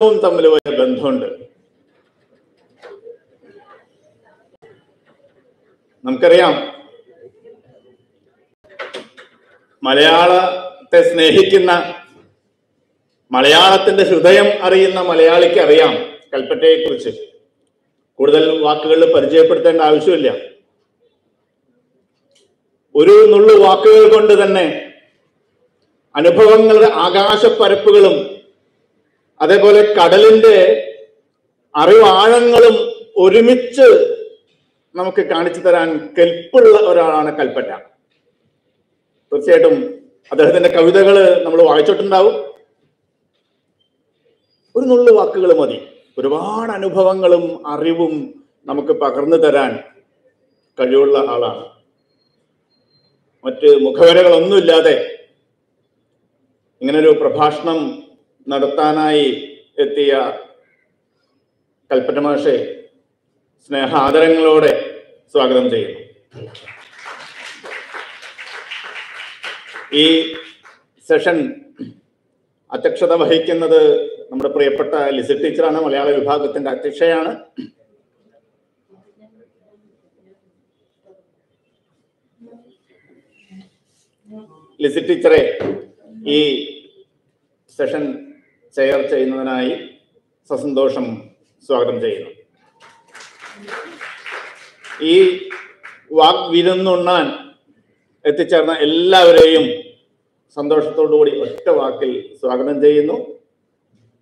മലയാളവും തമ്മിൽ വലിയ ബന്ധമുണ്ട്. നമുക്കറിയാം മലയാളത്തെ സ്നേഹിക്കുന്ന മലയാളത്തിന്റെ ഹൃദയം അറിയുന്ന മലയാളിക്ക് അറിയാം കൽപ്പറ്റയെ കുറിച്ച് കൂടുതൽ വാക്കുകളിൽ പരിചയപ്പെടുത്തേണ്ട ആവശ്യമില്ല. ഒരു നുള്ളു വാക്കുകൾ കൊണ്ട് തന്നെ അനുഭവങ്ങളുടെ ആകാശപ്പരപ്പുകളും അതേപോലെ കടലിന്റെ അറിവാഴങ്ങളും ഒരുമിച്ച് നമുക്ക് കാണിച്ചു തരാൻ കെൽപ്പുള്ള ഒരാളാണ് കൽപ്പറ്റ. തീർച്ചയായിട്ടും അദ്ദേഹത്തിന്റെ കവിതകൾ നമ്മൾ വായിച്ചിട്ടുണ്ടാവും. ഒരു നുള്ളു വാക്കുകൾ മതി. ഒരുപാട് അനുഭവങ്ങളും അറിവും നമുക്ക് പകർന്നു തരാൻ കഴിവുള്ള ആളാണ്. മറ്റ് മുഖവരകളൊന്നുമില്ലാതെ ഇങ്ങനൊരു പ്രഭാഷണം നടത്താനായി എത്തിയ കൽപ്പറ്റ മാഷെ സ്നേഹ ആദരങ്ങളോടെ സ്വാഗതം ചെയ്യുന്നു. ഈ സെഷൻ അധ്യക്ഷത വഹിക്കുന്നത് നമ്മുടെ പ്രിയപ്പെട്ട ലിസി ടീച്ചറാണ് മലയാള വിഭാഗത്തിന്റെ അധ്യക്ഷയാണ്. ലിസി ടീച്ചറെ ഈ സെഷൻ ചെയർ ചെയ്യുന്നതിനായി സസന്തോഷം സ്വാഗതം ചെയ്യുന്നു. ഈ വാക് വിരുന്നുണ്ണാൻ എത്തിച്ചേർന്ന എല്ലാവരെയും സന്തോഷത്തോടുകൂടി ഒറ്റ വാക്കിൽ സ്വാഗതം ചെയ്യുന്നു.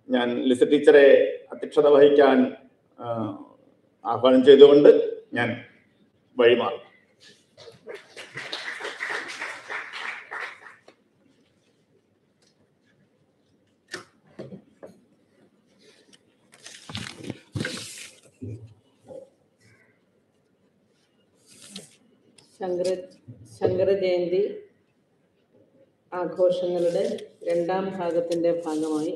ഞാൻ ലിസ ടീച്ചറെ അധ്യക്ഷത വഹിക്കാൻ ആഹ്വാനം ചെയ്തുകൊണ്ട് ഞാൻ വഴിമാറും ശങ്കര ശങ്കര ജയന്തി ആഘോഷങ്ങളുടെ രണ്ടാം ഭാഗത്തിന്റെ ഭാഗമായി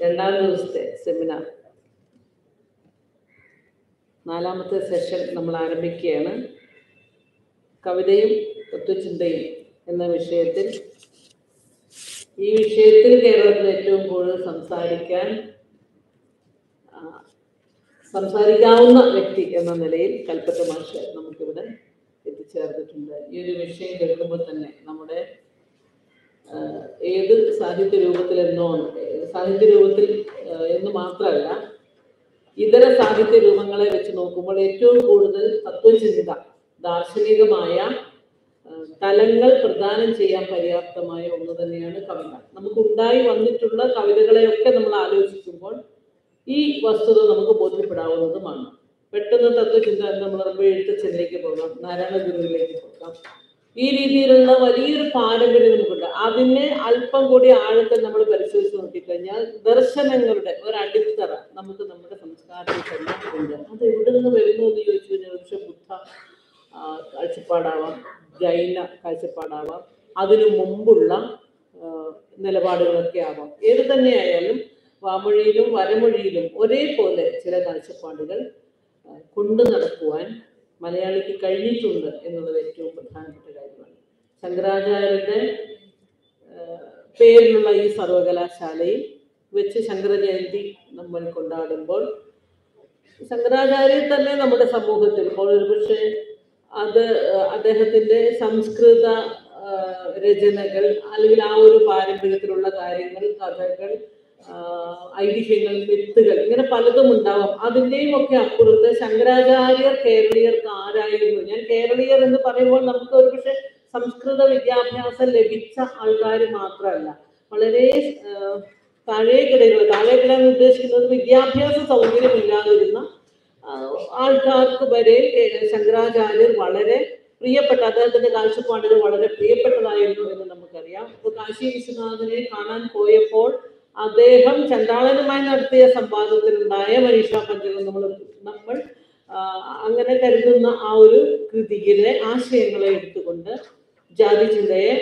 രണ്ടാം ദിവസത്തെ സെമിനാർ നാലാമത്തെ സെഷൻ നമ്മൾ ആരംഭിക്കുകയാണ്. കവിതയും തത്വചിന്തയും എന്ന വിഷയത്തിൽ. ഈ വിഷയത്തിൽ കേരളത്തിൽ ഏറ്റവും കൂടുതൽ സംസാരിക്കാൻ സംസാരിക്കാവുന്ന വ്യക്തി എന്ന നിലയിൽ കൽപ്പറ്റ മാഷ് നമുക്കിവിടെ എത്തിച്ചേർന്നിട്ടുണ്ട് ഈ ഒരു വിഷയം കേൾക്കുമ്പോൾ തന്നെ നമ്മുടെ ഏത് സാഹിത്യ രൂപത്തിൽ എന്നോ സാഹിത്യ രൂപത്തിൽ എന്ന് മാത്രമല്ല ഇതര സാഹിത്യ രൂപങ്ങളെ വെച്ച് നോക്കുമ്പോൾ ഏറ്റവും കൂടുതൽ തത്വചിന്ത ദാർശനികമായ തലങ്ങൾ പ്രദാനം ചെയ്യാൻ പര്യാപ്തമായ ഒന്ന് തന്നെയാണ് കവിത. നമുക്കുണ്ടായി വന്നിട്ടുള്ള കവിതകളെയൊക്കെ നമ്മൾ ആലോചിക്കുമ്പോൾ ഈ വസ്തുത നമുക്ക് ബോധ്യപ്പെടാവുന്നതുമാണ്. പെട്ടെന്ന് തത്വചിന്ത നമ്മൾ അപ്പോൾ എഴുത്തച്ഛനിലേക്ക് പോകാം. നാരായണ ഗുരുവിലേക്ക് പോകാം. ഈ രീതിയിലുള്ള വലിയൊരു പാരമ്പര്യം നമുക്കുണ്ട്. അതിനെ അല്പം കൂടി ആഴത്തിൽ നമ്മൾ പരിശോധിച്ച് നോക്കിക്കഴിഞ്ഞാൽ ദർശനങ്ങളുടെ ഒരു അടിത്തറ നമുക്ക് നമ്മുടെ സംസ്കാരത്തിൽ തന്നെ ഉണ്ട് അത് എവിടെ നിന്ന് വരുന്നു എന്ന് ചോദിച്ചു കഴിഞ്ഞാൽ പക്ഷെ ബുദ്ധ കാഴ്ചപ്പാടാവാം ജൈന കാഴ്ചപ്പാടാവാം. അതിനു മുമ്പുള്ള നിലപാടുകളൊക്കെ ആവാം. ഏത് തന്നെയായാലും വാമൊഴിയിലും വരമൊഴിയിലും ഒരേപോലെ ചില കാഴ്ചപ്പാടുകൾ കൊണ്ടു നടക്കുവാൻ മലയാളിക്ക് കഴിഞ്ഞിട്ടുണ്ട് എന്നുള്ളത് ഏറ്റവും പ്രധാനപ്പെട്ട കാര്യമാണ്. ശങ്കരാചാര്യരുടെ പേരിലുള്ള ഈ സർവകലാശാലയിൽ വെച്ച് ശങ്കരജയന്തി നമ്മൾ കൊണ്ടാടുമ്പോൾ ശങ്കരാചാര്യൻ തന്നെ നമ്മുടെ സമൂഹത്തിൽ ഇപ്പോൾ ഒരുപക്ഷെ അത് അദ്ദേഹത്തിന്റെ സംസ്കൃത രചനകൾ അല്ലെങ്കിൽ ആ ഒരു പാരമ്പര്യത്തിലുള്ള കാര്യങ്ങൾ കഥകൾ ഐതിഹ്യങ്ങൾ മിത്തുകൾ ഇങ്ങനെ പലതും ഉണ്ടാവും. അതിന്റെയും ഒക്കെ അപ്പുറത്ത് ശങ്കരാചാര്യർ കേരളീയർക്ക് ആരായിരുന്നു? ഞാൻ കേരളീയർ എന്ന് പറയുമ്പോൾ നമുക്ക് ഒരുപക്ഷെ സംസ്കൃത വിദ്യാഭ്യാസം ലഭിച്ച ആൾക്കാർ മാത്രമല്ല. വളരെ താഴേക്കിടയിലുള്ള താഴേക്കിട എന്ന് ഉദ്ദേശിക്കുന്നത് വിദ്യാഭ്യാസ സൗകര്യമില്ലാതിരുന്ന ആൾക്കാർക്ക് വരെ ശങ്കരാചാര്യർ വളരെ പ്രിയപ്പെട്ട അദ്ദേഹത്തിന്റെ കാഴ്ചപ്പാടുകൾ വളരെ പ്രിയപ്പെട്ടതായിരുന്നു എന്ന് നമുക്കറിയാം. ഇപ്പൊ കാശി വിശ്വനാഥനെ കാണാൻ പോയപ്പോൾ അദ്ദേഹം ചണ്ടാളനുമായി നടത്തിയ സംവാദത്തിലുണ്ടായ മനീഷ പഞ്ചകം നമ്മൾ നമ്മൾ അങ്ങനെ കരുതുന്ന ആ ഒരു കൃതിയിലെ ആശയങ്ങളെ എടുത്തുകൊണ്ട് ജാതി ചിന്തയെ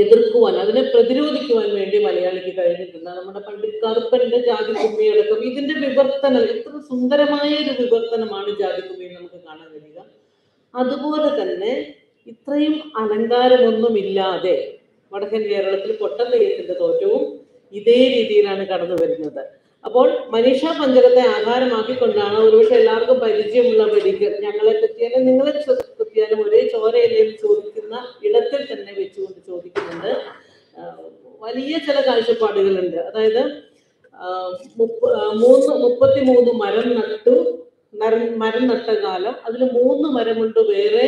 എതിർക്കുവാൻ അതിനെ പ്രതിരോധിക്കുവാൻ വേണ്ടി മലയാളിക്ക് കഴിഞ്ഞിട്ടുണ്ട്. നമ്മുടെ പണ്ഡിറ്റ് കറുപ്പന്റെ ജാതി കുമ്മിയടക്കം ഇതിന്റെ വിവർത്തനം എത്ര സുന്ദരമായ ഒരു വിവർത്തനമാണ് ജാതി കുമ്മി നമുക്ക് കാണാൻ കഴിയുക. അതുപോലെ തന്നെ ഇത്രയും അലങ്കാരമൊന്നുമില്ലാതെ വടക്കൻ കേരളത്തിൽ പൊട്ടൻ തെയ്യത്തിന്റെ തോറ്റവും ഇതേ രീതിയിലാണ് കടന്നു വരുന്നത്. അപ്പോൾ മനീഷ പഞ്ചരത്തെ ആധാരമാക്കിക്കൊണ്ടാണ് ഒരുപക്ഷെ എല്ലാവർക്കും പരിചയമുള്ള മെഡിക്കൽ ഞങ്ങളെ പറ്റിയാലും നിങ്ങളെ പറ്റിയാലും ഒരേ ചോരയിലേക്ക് ചോദിക്കുന്ന ഇടത്തിൽ തന്നെ വെച്ചുകൊണ്ട് ചോദിക്കുന്നുണ്ട്. വലിയ ചില കാഴ്ചപ്പാടുകളുണ്ട്. അതായത് മൂന്ന് മുപ്പത്തി മൂന്ന് മരം നട്ടു മരം നട്ട കാലം. അതിൽ മൂന്ന് മരമുണ്ട് വേറെ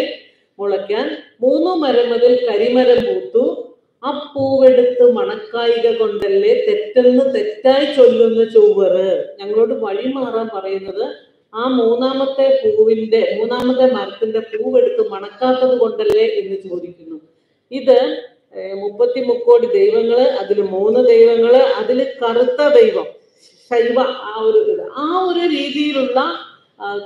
മുളയ്ക്കാൻ. മൂന്ന് മരം അതിൽ കരിമരം പൂത്തു. ആ പൂവെടുത്ത് മണക്കായിക കൊണ്ടല്ലേ തെറ്റെന്ന് തെറ്റായി ചൊല്ലുന്ന ചൊവ്വറ് ഞങ്ങളോട് വഴി മാറാൻ പറയുന്നത് ആ മൂന്നാമത്തെ പൂവിന്റെ മൂന്നാമത്തെ മരത്തിന്റെ പൂവെടുത്ത് മണക്കാത്തത് കൊണ്ടല്ലേ എന്ന് ചോദിക്കുന്നു. ഇത് മുപ്പത്തി മുക്കോടി ദൈവങ്ങൾ അതിൽ മൂന്ന് ദൈവങ്ങൾ അതിൽ കറുത്ത ദൈവം ശൈവ ആ ഒരു ആ ഒരു രീതിയിലുള്ള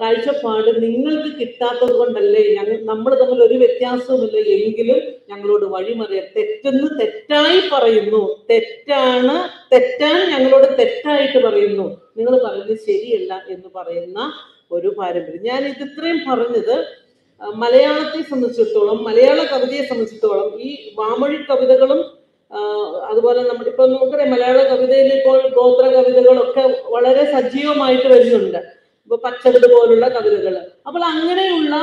കാഴ്ചപ്പാട് നിങ്ങൾക്ക് കിട്ടാത്തത് കൊണ്ടല്ലേ ഞങ്ങൾ നമ്മൾ തമ്മിൽ ഒരു വ്യത്യാസവുമില്ല എങ്കിലും ഞങ്ങളോട് വഴിമറിയ തെറ്റെന്ന് തെറ്റായി പറയുന്നു. തെറ്റാണ് തെറ്റാൻ ഞങ്ങളോട് തെറ്റായിട്ട് പറയുന്നു. നിങ്ങൾ പറയുന്നത് ശരിയല്ല എന്ന് പറയുന്ന ഒരു പാരമ്പര്യം. ഞാൻ ഇത് ഇത്രയും പറഞ്ഞത് മലയാളത്തെ സംബന്ധിച്ചിടത്തോളം മലയാള കവിതയെ സംബന്ധിച്ചിടത്തോളം ഈ വാമൊഴി കവിതകളും അതുപോലെ നമ്മുടെ ഇപ്പൊ നമുക്കറിയാം മലയാള കവിതയിൽ ഇപ്പോൾ ഗോത്ര കവിതകളൊക്കെ വളരെ സജീവമായിട്ട് വരുന്നുണ്ട്. ഇപ്പൊ പച്ചവിട് പോലുള്ള കവിതകൾ അപ്പോൾ അങ്ങനെയുള്ള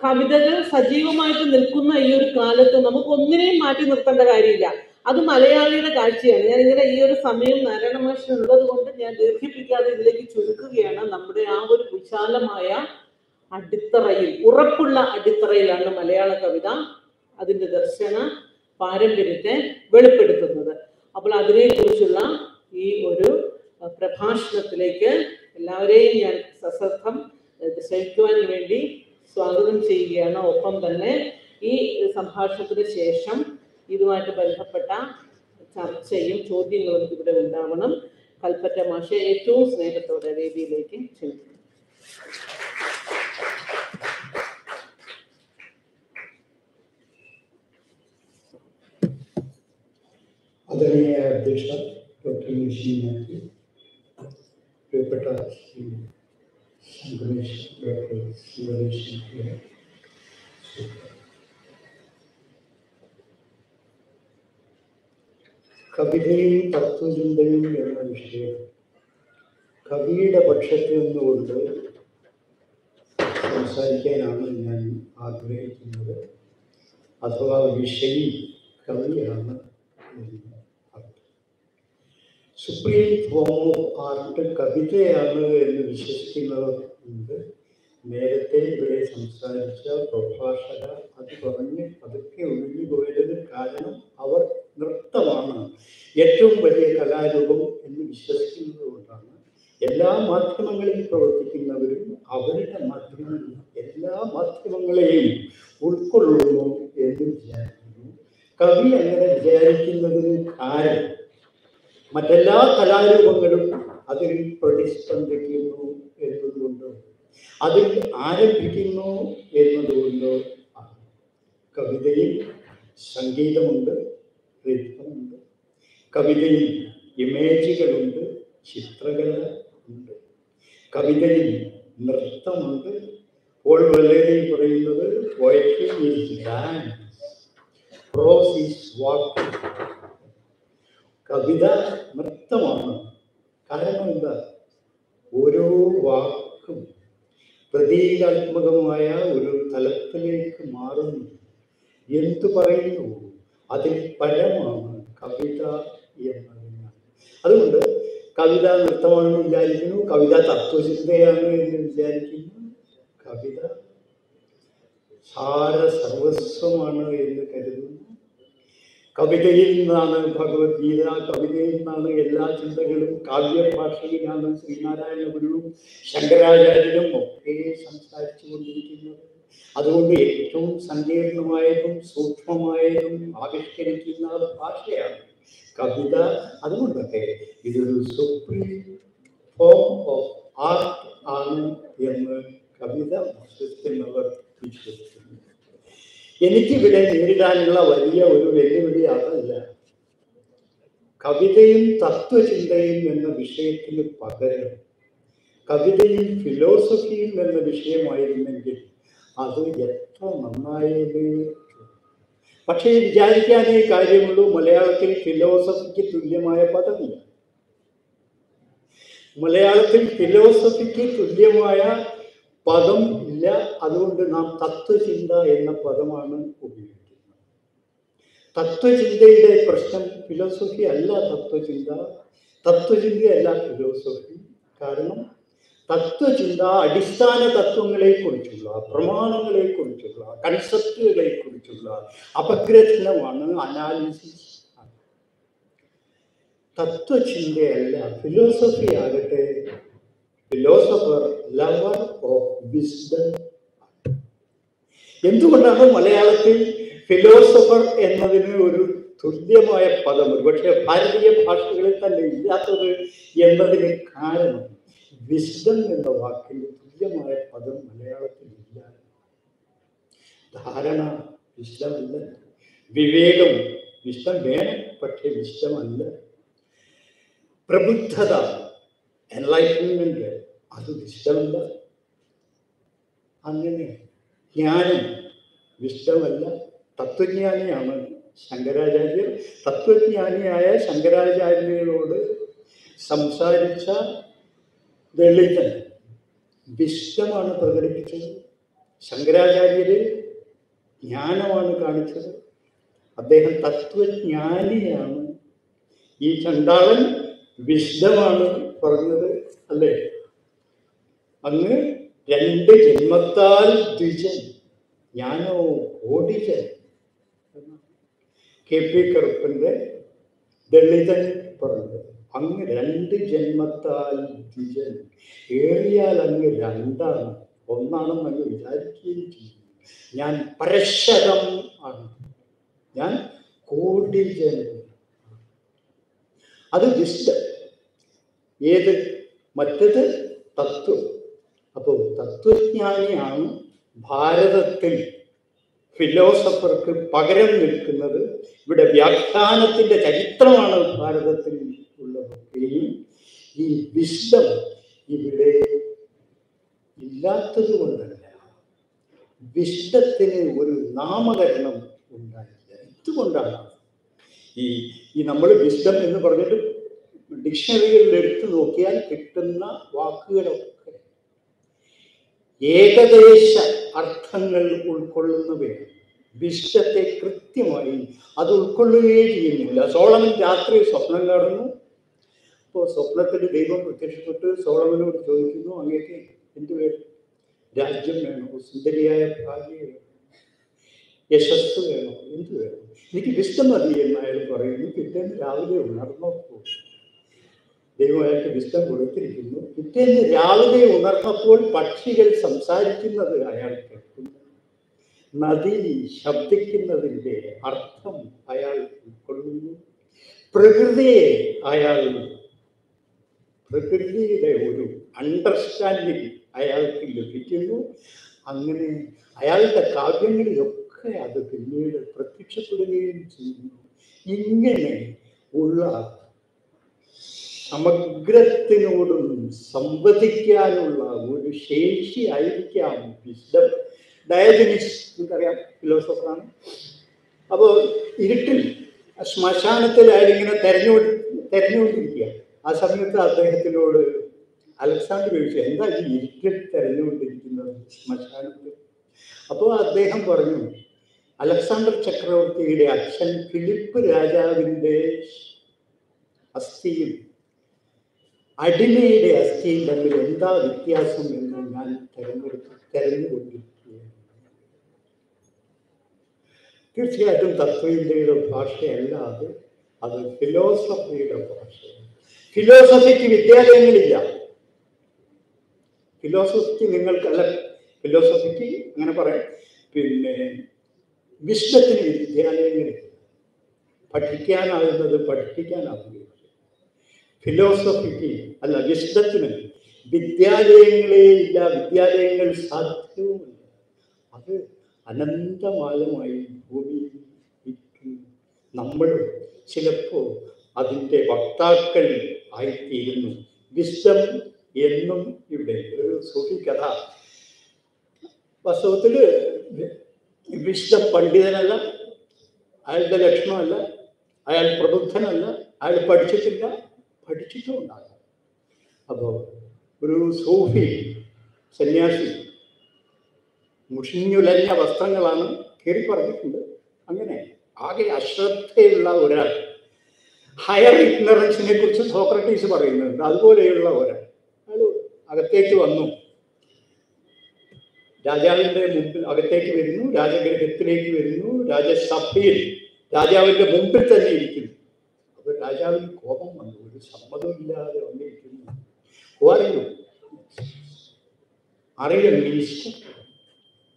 കവിതകൾ സജീവമായിട്ട് നിൽക്കുന്ന ഈ ഒരു കാലത്ത് നമുക്ക് ഒന്നിനെയും മാറ്റി നിർത്തേണ്ട കാര്യമില്ല. അത് മലയാളിയുടെ കാഴ്ചയാണ്. ഞാൻ ഇങ്ങനെ ഈ ഒരു സമയം നാരായണ മഹർഷി ഉള്ളത് കൊണ്ട് ഞാൻ ദീർഘിപ്പിക്കാതെ ഇതിലേക്ക് ചുരുക്കുകയാണ്. നമ്മുടെ ആ ഒരു വിശാലമായ അടിത്തറയിൽ ഉറപ്പുള്ള അടിത്തറയിലാണ് മലയാള കവിത അതിന്റെ ദർശന പാരമ്പര്യത്തെ വെളിപ്പെടുത്തുന്നത്. അപ്പോൾ അതിനെക്കുറിച്ചുള്ള ഈ ഒരു പ്രഭാഷണത്തിലേക്ക് എല്ലാവരെയും ഞാൻ സശ്രദ്ധം ക്ഷണിക്കുവാൻ വേണ്ടി സ്വാഗതം ചെയ്യുകയാണ്. ഒപ്പം തന്നെ ഈ സംഭാഷണത്തിന് ശേഷം ഇതുമായിട്ട് ബന്ധപ്പെട്ട ചർച്ചയും ചോദ്യങ്ങളും ഇവിടെ ഉണ്ടാവണം. കൽപ്പറ്റ മാഷ ഏറ്റവും സ്നേഹത്തോടെ വേദിയിലേക്ക് ക്ഷണിക്കുന്നു. അധ്യക്ഷ ഡോക്ടർ മാത്യു. പ്രിയപ്പെട്ട ശ്രീ ശങ്കരേഷ് ഡോക്ടർ ശിവരേഷ് കവിതയും തത്വചിന്തയും എന്ന വിഷയം കവിയുടെ പക്ഷത്ത് നിന്നുകൊണ്ട് സംസാരിക്കാനാണ് ഞാൻ ആഗ്രഹിക്കുന്നത് അഥവാ വിഷയി കവിയാണ് എന്ന് അർത്ഥം. സുപ്രീം ഹോമോ ആർട്ട് കവിതയാണ് എന്ന് വിശ്വസിക്കുന്നവരുണ്ട്. നേരത്തെ ഇവിടെ സംസാരിച്ച പ്രഭാഷക അത് പറഞ്ഞ് പതുക്കെ ഒഴിഞ്ഞു പോയതിന് കാരണം അവർ നൃത്തമാണ്. ഏറ്റവും വലിയ കലാരൂപം എന്ന് വിശ്വസിക്കുന്നത് കൊണ്ടാണ് എല്ലാ മാധ്യമങ്ങളിൽ പ്രവർത്തിക്കുന്നവരും അവരുടെ മാധ്യമങ്ങളിൽ എല്ലാ മാധ്യമങ്ങളെയും ഉൾക്കൊള്ളുന്നു എന്ന് വിചാരിക്കുന്നു. കവി അങ്ങനെ വിചാരിക്കുന്നതിന് കാരണം മറ്റെല്ലാ കലാരൂപങ്ങളും അതിൽ പ്രതിസ്പന്ദിക്കുന്നു എന്നതുകൊണ്ട് അതിൽ ആരംഭിക്കുന്നു എന്നതുകൊണ്ട്. കവിതയിൽ സംഗീതമുണ്ട് ഋത്വമുണ്ട് കവിതയിൽ ഇമേജുകളുണ്ട് ചിത്രകല ഉണ്ട് കവിതയിൽ നൃത്തമുണ്ട്. പോൾ വലേരി പറയുന്നത് poetry is dance prose is walking കവിത നൃത്തമാണ്. കാരണം എന്താ? ഓരോ വാക്കും പ്രതീകാത്മകമായ ഒരു തലത്തിലേക്ക് മാറുന്നു. എന്തു പറയുന്നു? അതിൽ പരമാണ് കവിത എന്നതിനാണ് അതുകൊണ്ട് കവിത നൃത്തമാണെന്ന് വിചാരിക്കുന്നു കവിത തത്വചിന്തയാണ് എന്ന് വിചാരിക്കുന്നു കവിത സാര സർവസ്വമാണ് എന്ന് കരുതുന്നു. കവിതയിൽ നിന്നാണ് ഭഗവത്ഗീത കവിതയിൽ നിന്നാണ് എല്ലാ ചിന്തകളും കാവ്യഭാഷയിലാണ് ശ്രീനാരായണ ഗുരുവും ശങ്കരാചാര്യനും ഒക്കെ സംസാരിച്ചു കൊണ്ടിരിക്കുന്നത്. അതുകൊണ്ട് ഏറ്റവും സങ്കീർണമായതും സൂക്ഷ്മമായതും ആവിഷ്കരിക്കുന്ന ഭാഷയാണ് കവിത. അതുകൊണ്ടൊക്കെ ഇതൊരു സുപ്രീം ഫോം ഓഫ് ആർട്ട് ആണ് എന്ന് കവിത വിശ്വസിക്കുന്നവർ വിശ്വസിക്കുന്നു. എനിക്കിവിടെ നേരിടാനുള്ള വലിയ ഒരു വെല്ലുവിളി അതല്ല കവിതയും തത്വചിന്തയും എന്ന വിഷയത്തിന് പകരം കവിതയും ഫിലോസഫിയും എന്ന വിഷയമായിരുന്നെങ്കിൽ അത് എത്ര നന്നായത് പക്ഷേ വിചാരിക്കാനേ കാര്യമുള്ളൂ മലയാളത്തിൽ ഫിലോസഫിക്ക് തുല്യമായ പദമില്ല. മലയാളത്തിൽ ഫിലോസഫിക്ക് തുല്യമായ പദം ഇല്ല. അതുകൊണ്ട് നാം തത്വചിന്ത എന്ന പദമാണ് ഉപയോഗിക്കുന്നത്. തത്വചിന്തയുടെ പ്രശ്നം ഫിലോസഫി അല്ല തത്വചിന്ത. തത്വചിന്തയല്ല ഫിലോസഫി കാരണം തത്വചിന്ത അടിസ്ഥാന തത്വങ്ങളെക്കുറിച്ചുള്ള കൺസെപ്റ്റുകളെ കൺസെപ്റ്റുകളെക്കുറിച്ചുള്ള അപഗ്രഥനമാണ് അനാലിസിസ് തത്വചിന്തയല്ല ഫിലോസഫി ആകട്ടെ. ഫിലോസഫർ ലവർ ഓഫ് വിസ്ഡം എന്തുകൊണ്ടാണ് മലയാളത്തിൽ ഫിലോസഫർ എന്നതിന് ഒരു തുല്യമായ പദം? ഒരുപക്ഷെ ഭാരതീയ ഭാഷകളിൽ തന്നെ ഇല്ലാത്തത് എന്നതിന് കാരണം വിസ്ഡം എന്ന വാക്കിന് തുല്യമായ പദം മലയാളത്തിൽ ഇല്ല. ധാരണ വിശ്വമല്ല വിവേകം വിശ്വം വേണം പക്ഷേ വിശ്വമല്ല പ്രബുദ്ധത എൻലൈറ്റൻമെന്റ് അത് വിശ്വമല്ല. അങ്ങനെ ജ്ഞാനം വിശ്വമല്ല. തത്വജ്ഞാനിയാണ് ശങ്കരാചാര്യർ. തത്വജ്ഞാനിയായ ശങ്കരാചാര്യരോട് സംസാരിച്ച ദളിതൻ വിശ്വമാണ് പ്രകടിപ്പിച്ചത്. ശങ്കരാചാര്യര് ജ്ഞാനമാണ് കാണിച്ചത്. അദ്ദേഹം തത്വജ്ഞാനിയാണ്. ഈ ചണ്ടാളൻ വിശുദ്ധമാണ് പറഞ്ഞത് അല്ലേ? അങ്ങ് രണ്ട് ജന്മത്താൽ ദ്വിജൻ. ഞാനോ ഓടിജൻ കെ പി കറുപ്പന്റെ ദളിതൻ പറഞ്ഞത്. അങ്ങ് രണ്ട് ജന്മത്താൽ ദ്വിജൻ. ഏറിയാൽ അങ്ങ് രണ്ടാണ്. ഒന്നാണെന്ന് അങ്ങ് വിചാരിക്കുകയും ഞാൻ പരശരം ആണ്. ഞാൻ കോടിജൻ. അത് വിശുദ്ധ ഏത് മറ്റത് തത്വം. അപ്പോൾ തത്വജ്ഞാനിയാണ് ഭാരതത്തിൽ ഫിലോസഫർക്ക് പകരം നിൽക്കുന്നത്. ഇവിടെ വ്യാഖ്യാനത്തിന്റെ ചരിത്രമാണ് ഭാരതത്തിൽ ഉള്ളതൊക്കെയും ഈ വിശ്വം ഇവിടെ ഇല്ലാത്തത് കൊണ്ടല്ല. വിശ്വത്തിന് ഒരു നാമകരണം ഉണ്ടായില്ല. എന്തുകൊണ്ടാണ്? ഈ ഈ നമ്മൾ വിശ്വം എന്ന് പറഞ്ഞിട്ട് ഡിക്ഷണറികളിൽ എടുത്തു നോക്കിയാൽ കിട്ടുന്ന വാക്കുകളൊക്കെ ഏകദേശ അർത്ഥങ്ങൾ ഉൾക്കൊള്ളുന്നവയാണ് വിശ്വത്തെ കൃത്യമായി അത് ഉൾക്കൊള്ളുകയേ ചെയ്യുന്നില്ല. സോളമൻ രാത്രി സ്വപ്നം കാണുന്നു. അപ്പോൾ സ്വപ്നത്തിൽ ദൈവം പ്രത്യക്ഷപ്പെട്ട് സോളമനോട് ചോദിക്കുന്നു അങ്ങേക്ക് എന്ത് വേണം? രാജ്യം വേണോ? സുന്ദരിയായ വേണോ? യശസ് വേണോ? എന്ത് വേണം? എനിക്ക് വിഷ്ടം മതി എന്ന് അയാൾ പറയുന്നു. പിറ്റേന്ന് രാവിലെ ഉണർന്നപ്പോൾ ദൈവം അയാൾക്ക് കൊടുത്തിരിക്കുന്നു പിറ്റേന്ന് രാവിലെ ഉണർന്നപ്പോൾ പക്ഷികൾ സംസാരിക്കുന്നത് അയാൾ കേൾക്കുന്നു. നദി ശബ്ദിക്കുന്നതിന്റെ അർത്ഥം അയാൾ ഉൾക്കൊള്ളുന്നു. പ്രകൃതിയെ അയാൾ പ്രകൃതിയുടെ ഒരു അണ്ടർസ്റ്റാൻഡിങ് അയാൾക്ക് ലഭിക്കുന്നു. അങ്ങനെ അയാളുടെ കാവ്യങ്ങളിലൊക്കെ അത് പിന്നീട് പ്രത്യക്ഷപ്പെടുകയും ചെയ്യുന്നു. ഇങ്ങനെ ഉള്ള സമഗ്രത്തിനോടും സംവദിക്കാനുള്ള ഒരു ശേഷി ആയിരിക്കാം വിശുദ്ധം. ഡയജനിസ് നമുക്കറിയാം ഫിലോസഫറാണ്. അപ്പോൾ ഇരുട്ടിൽ ശ്മശാനത്തിൽ അയാളിങ്ങനെ തെരഞ്ഞു തെരഞ്ഞുകൊണ്ടിരിക്കുക. ആ സമയത്ത് അദ്ദേഹത്തിനോട് അലക്സാണ്ടർ ചോദിച്ചു എന്താ ഈ ഇരുട്ടിൽ തെരഞ്ഞുകൊണ്ടിരിക്കുന്നത് ശ്മശാനത്തിൽ? അപ്പോൾ അദ്ദേഹം പറഞ്ഞു അലക്സാണ്ടർ ചക്രവർത്തിയുടെ അച്ഛൻ ഫിലിപ്പ് രാജാവിന്റെ അസ്ഥിയും അടിമയുടെ അസ്ഥിയും തമ്മിൽ എന്താ വ്യത്യാസം എന്ന് ഞാൻ തെരഞ്ഞെടുത്ത് തെരഞ്ഞുകൊണ്ടിരിക്കുകയാണ്. തീർച്ചയായിട്ടും തത്വചിന്തയുടെ ഭാഷയല്ല അത് അത് ഫിലോസഫിയുടെ ഭാഷയാണ്. ഫിലോസഫിക്ക് വിദ്യാലയങ്ങളില്ല. ഫിലോസഫിക്ക് നിങ്ങൾക്ക് അല്ല ഫിലോസഫിക്ക് അങ്ങനെ പറയാം പിന്നെ വിശ്വത്തിന് വിദ്യാലയങ്ങളില്ല. പഠിക്കാനാകുന്നത് പഠിപ്പിക്കാനാവുകയില്ല ഫിലോസഫിക്ക് അല്ല ഇഷ്ടത്തിന് വിദ്യാലയങ്ങളെ ഇല്ല വിദ്യാലയങ്ങൾ സാധ്യവുമില്ല. അത് അനന്തമായമായി ഭൂമിയിൽ നമ്മൾ ചിലപ്പോൾ അതിന്റെ വക്താക്കൾ ആയിത്തീരുന്നു. വിശ്വം എന്നും ഇവിടെ ഒരു സൂഫി കഥ. വാസ്തവത്തിൽ വിശ്വ പണ്ഡിതനല്ല അയാളുടെ ലക്ഷണമല്ല അയാൾ പ്രബുദ്ധനല്ല അയാൾ പഠിച്ചിട്ടില്ല പഠിച്ചിട്ടും ഉണ്ടാകാം അപ്പോൾ ഒരു സൂഫി സന്യാസി മുഷിഞ്ഞുലഞ്ഞ വസ്ത്രങ്ങളാണ് കയറി പറഞ്ഞിട്ടുണ്ട് അങ്ങനെ ആകെ അശ്രദ്ധയുള്ള ഒരാൾ ഹയർ ഇഗ്നറൻസിനെ കുറിച്ച് സോക്രട്ടീസ് പറയുന്നുണ്ട്. അതുപോലെയുള്ള ഒരാൾ. അയാൾ അകത്തേക്ക് വന്നു. രാജാവിന്റെ മുമ്പിൽ അകത്തേക്ക് വരുന്നു രാജഗ്രഹത്തിലേക്ക് വരുന്നു രാജസഭയിൽ രാജാവിന്റെ മുമ്പിൽ തന്നെ ഇരിക്കുന്നു. അപ്പൊ രാജാവിന് കോപം വന്നു. ഒരു സമ്മതമില്ലാതെ വന്നിരിക്കുന്നു. അറിയൂ? അറിയ minister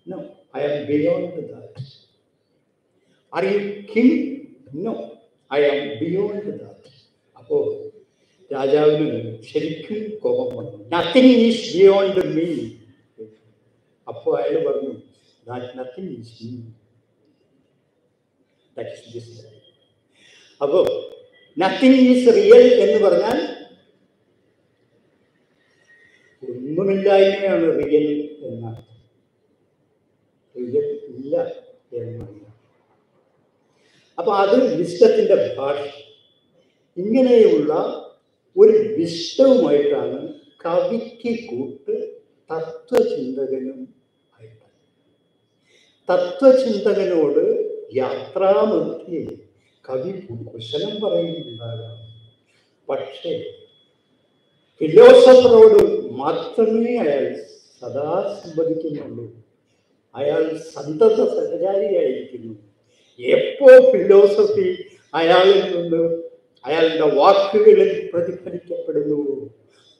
no I am beyond that are you king no I am beyond that അപ്പോ രാജാവിന് ശരിക്കും കോപം വന്നു. നത്തിങ് ഈസ് ബിയോണ്ട് മീ അപ്പോൾ അയാൾ പറഞ്ഞു that nothing is me that is this അപ്പോൾ നത്തിങ് ഈസ് റിയൽ എന്ന് പറഞ്ഞാൽ ഒന്നുമില്ലായ്മയാണ് റിയൽ എന്നാണ് ഇല്ല അപ്പൊ അത് വിശ്വത്തിന്റെ ഭാഷ. ഇങ്ങനെയുള്ള ഒരു വിശ്വവുമായിട്ടാണ് കവിക്ക് കൂട്ട് തത്വചിന്തകനും ആയിട്ട് തത്വചിന്തകനോട് യാത്രാമധ്യേ കവി കുശലം പറയുന്നുണ്ടാകാം പക്ഷേ ഫിലോസഫറോട് മാത്രമേ അയാൾ സദാ സംവദിക്കുന്നുള്ളൂ. അയാൾ സന്തത സഹചാരിയായിരിക്കുന്നു. എപ്പോ ഫിലോസഫി അയാളിൽ നിന്ന് അയാളുടെ വാക്കുകളിൽ പ്രതിഫലിക്കപ്പെടുന്നു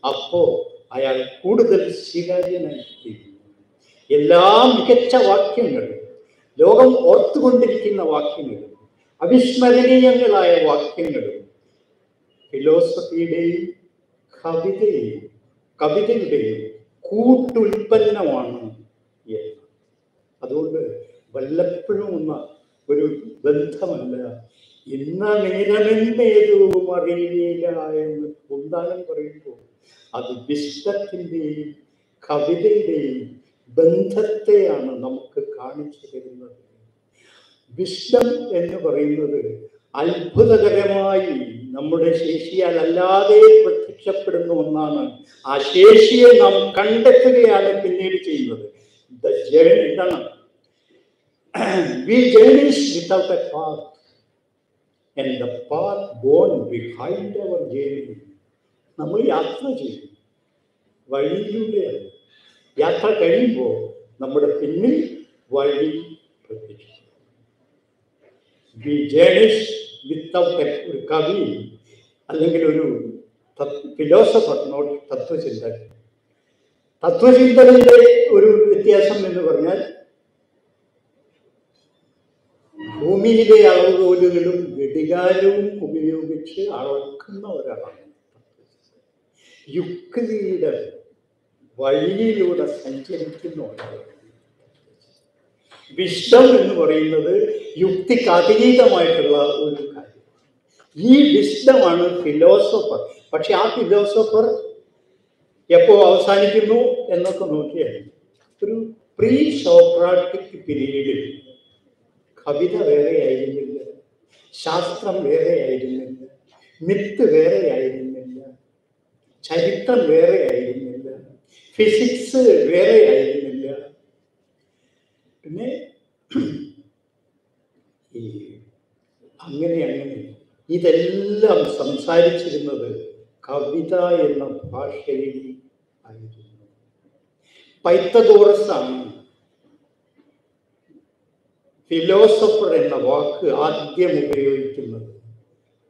അപ്പോ അയാൾ കൂടുതൽ സ്വീകാര്യനായിരിക്കുന്നു. എല്ലാ മികച്ച വാക്യങ്ങളും ലോകം ഓർത്തുകൊണ്ടിരിക്കുന്ന വാക്യങ്ങളും അവിസ്മരണീയങ്ങളായ വാക്യങ്ങളും ഫിലോസഫിയുടെയും കവിതയും കവിതയുടെയും കൂട്ടുൽപ്പന്നമാണ് അതുകൊണ്ട് വല്ലപ്പോഴും ഒന്ന ഒരു ബന്ധമല്ല. ഇന്ന നേരമെന്തേതും അറിയില്ല എന്ന് പൊന്താനം പറയുമ്പോൾ അത് വിശ്വത്തിന്റെയും കവിതയുടെയും ബന്ധത്തെയാണ് നമുക്ക് കാണിച്ചു തരുന്നത്. വിശ്വം എന്ന് പറയുന്നത് അത്ഭുതകരമായി നമ്മുടെ ശേഷിയാൽ അല്ലാതെ പ്രത്യക്ഷപ്പെടുന്ന ഒന്നാണ്. ആ ശേഷിയെ നാം കണ്ടെത്തുകയാണ് പിന്നീട് ചെയ്യുന്നത്. We a path and the path gone behind നമ്മൾ യാത്ര ചെയ്യും. വഴിയിലൂടെയാണ്. യാത്ര കഴിയുമ്പോൾ നമ്മുടെ പിന്നിൽ വഴി വി ജേണിഷ് വിത്തൗട്ട് ഒരു കവി അല്ലെങ്കിൽ ഒരു ഫിലോസഫർ നോട്ട് തത്വചിന്തകൻ. തത്വചിന്തകന്റെ ഒരു വ്യത്യാസം എന്ന് പറഞ്ഞാൽ ഭൂമിയിലെ അളവുകോലുകളും ഘടികാരവും ഉപയോഗിച്ച് അളക്കുന്ന ഒരാളാണ് യുക്തിയുടെ വഴിയിലൂടെ സഞ്ചരിക്കുന്ന ഒരാളാണ്. വിശ്വം എന്ന് പറയുന്നത് യുക്തിക്ക് അതീതമായിട്ടുള്ള ഒരു കാര്യം. ഈ വിഷമാണ് ഫിലോസഫർ പക്ഷെ ആ ഫിലോസഫർ എപ്പോ അവസാനിക്കുന്നു എന്നൊക്കെ നോക്കിയാൽ ഒരു പ്രീ സോക്രാട്ടിക് പീരീഡിൽ കവിത വേറെയായിരുന്നില്ല ശാസ്ത്രം വേറെയായിരുന്നില്ല മിത്ത് വേറെയായിരുന്നില്ല ചരിത്രം വേറെയായിരുന്നില്ല ഫിസിക്സ് വേറെ ആയിരുന്നില്ല പിന്നെ ഈ അങ്ങനെ അങ്ങനെ ഇതെല്ലാം സംസാരിച്ചിരുന്നത് കവിത എന്ന ഭാഷയിൽ ആയിരുന്നു. പൈത്തഗോറസ് ആണ് ഫിലോസഫർ എന്ന വാക്ക് ആദ്യം ഉപയോഗിക്കുന്നത്.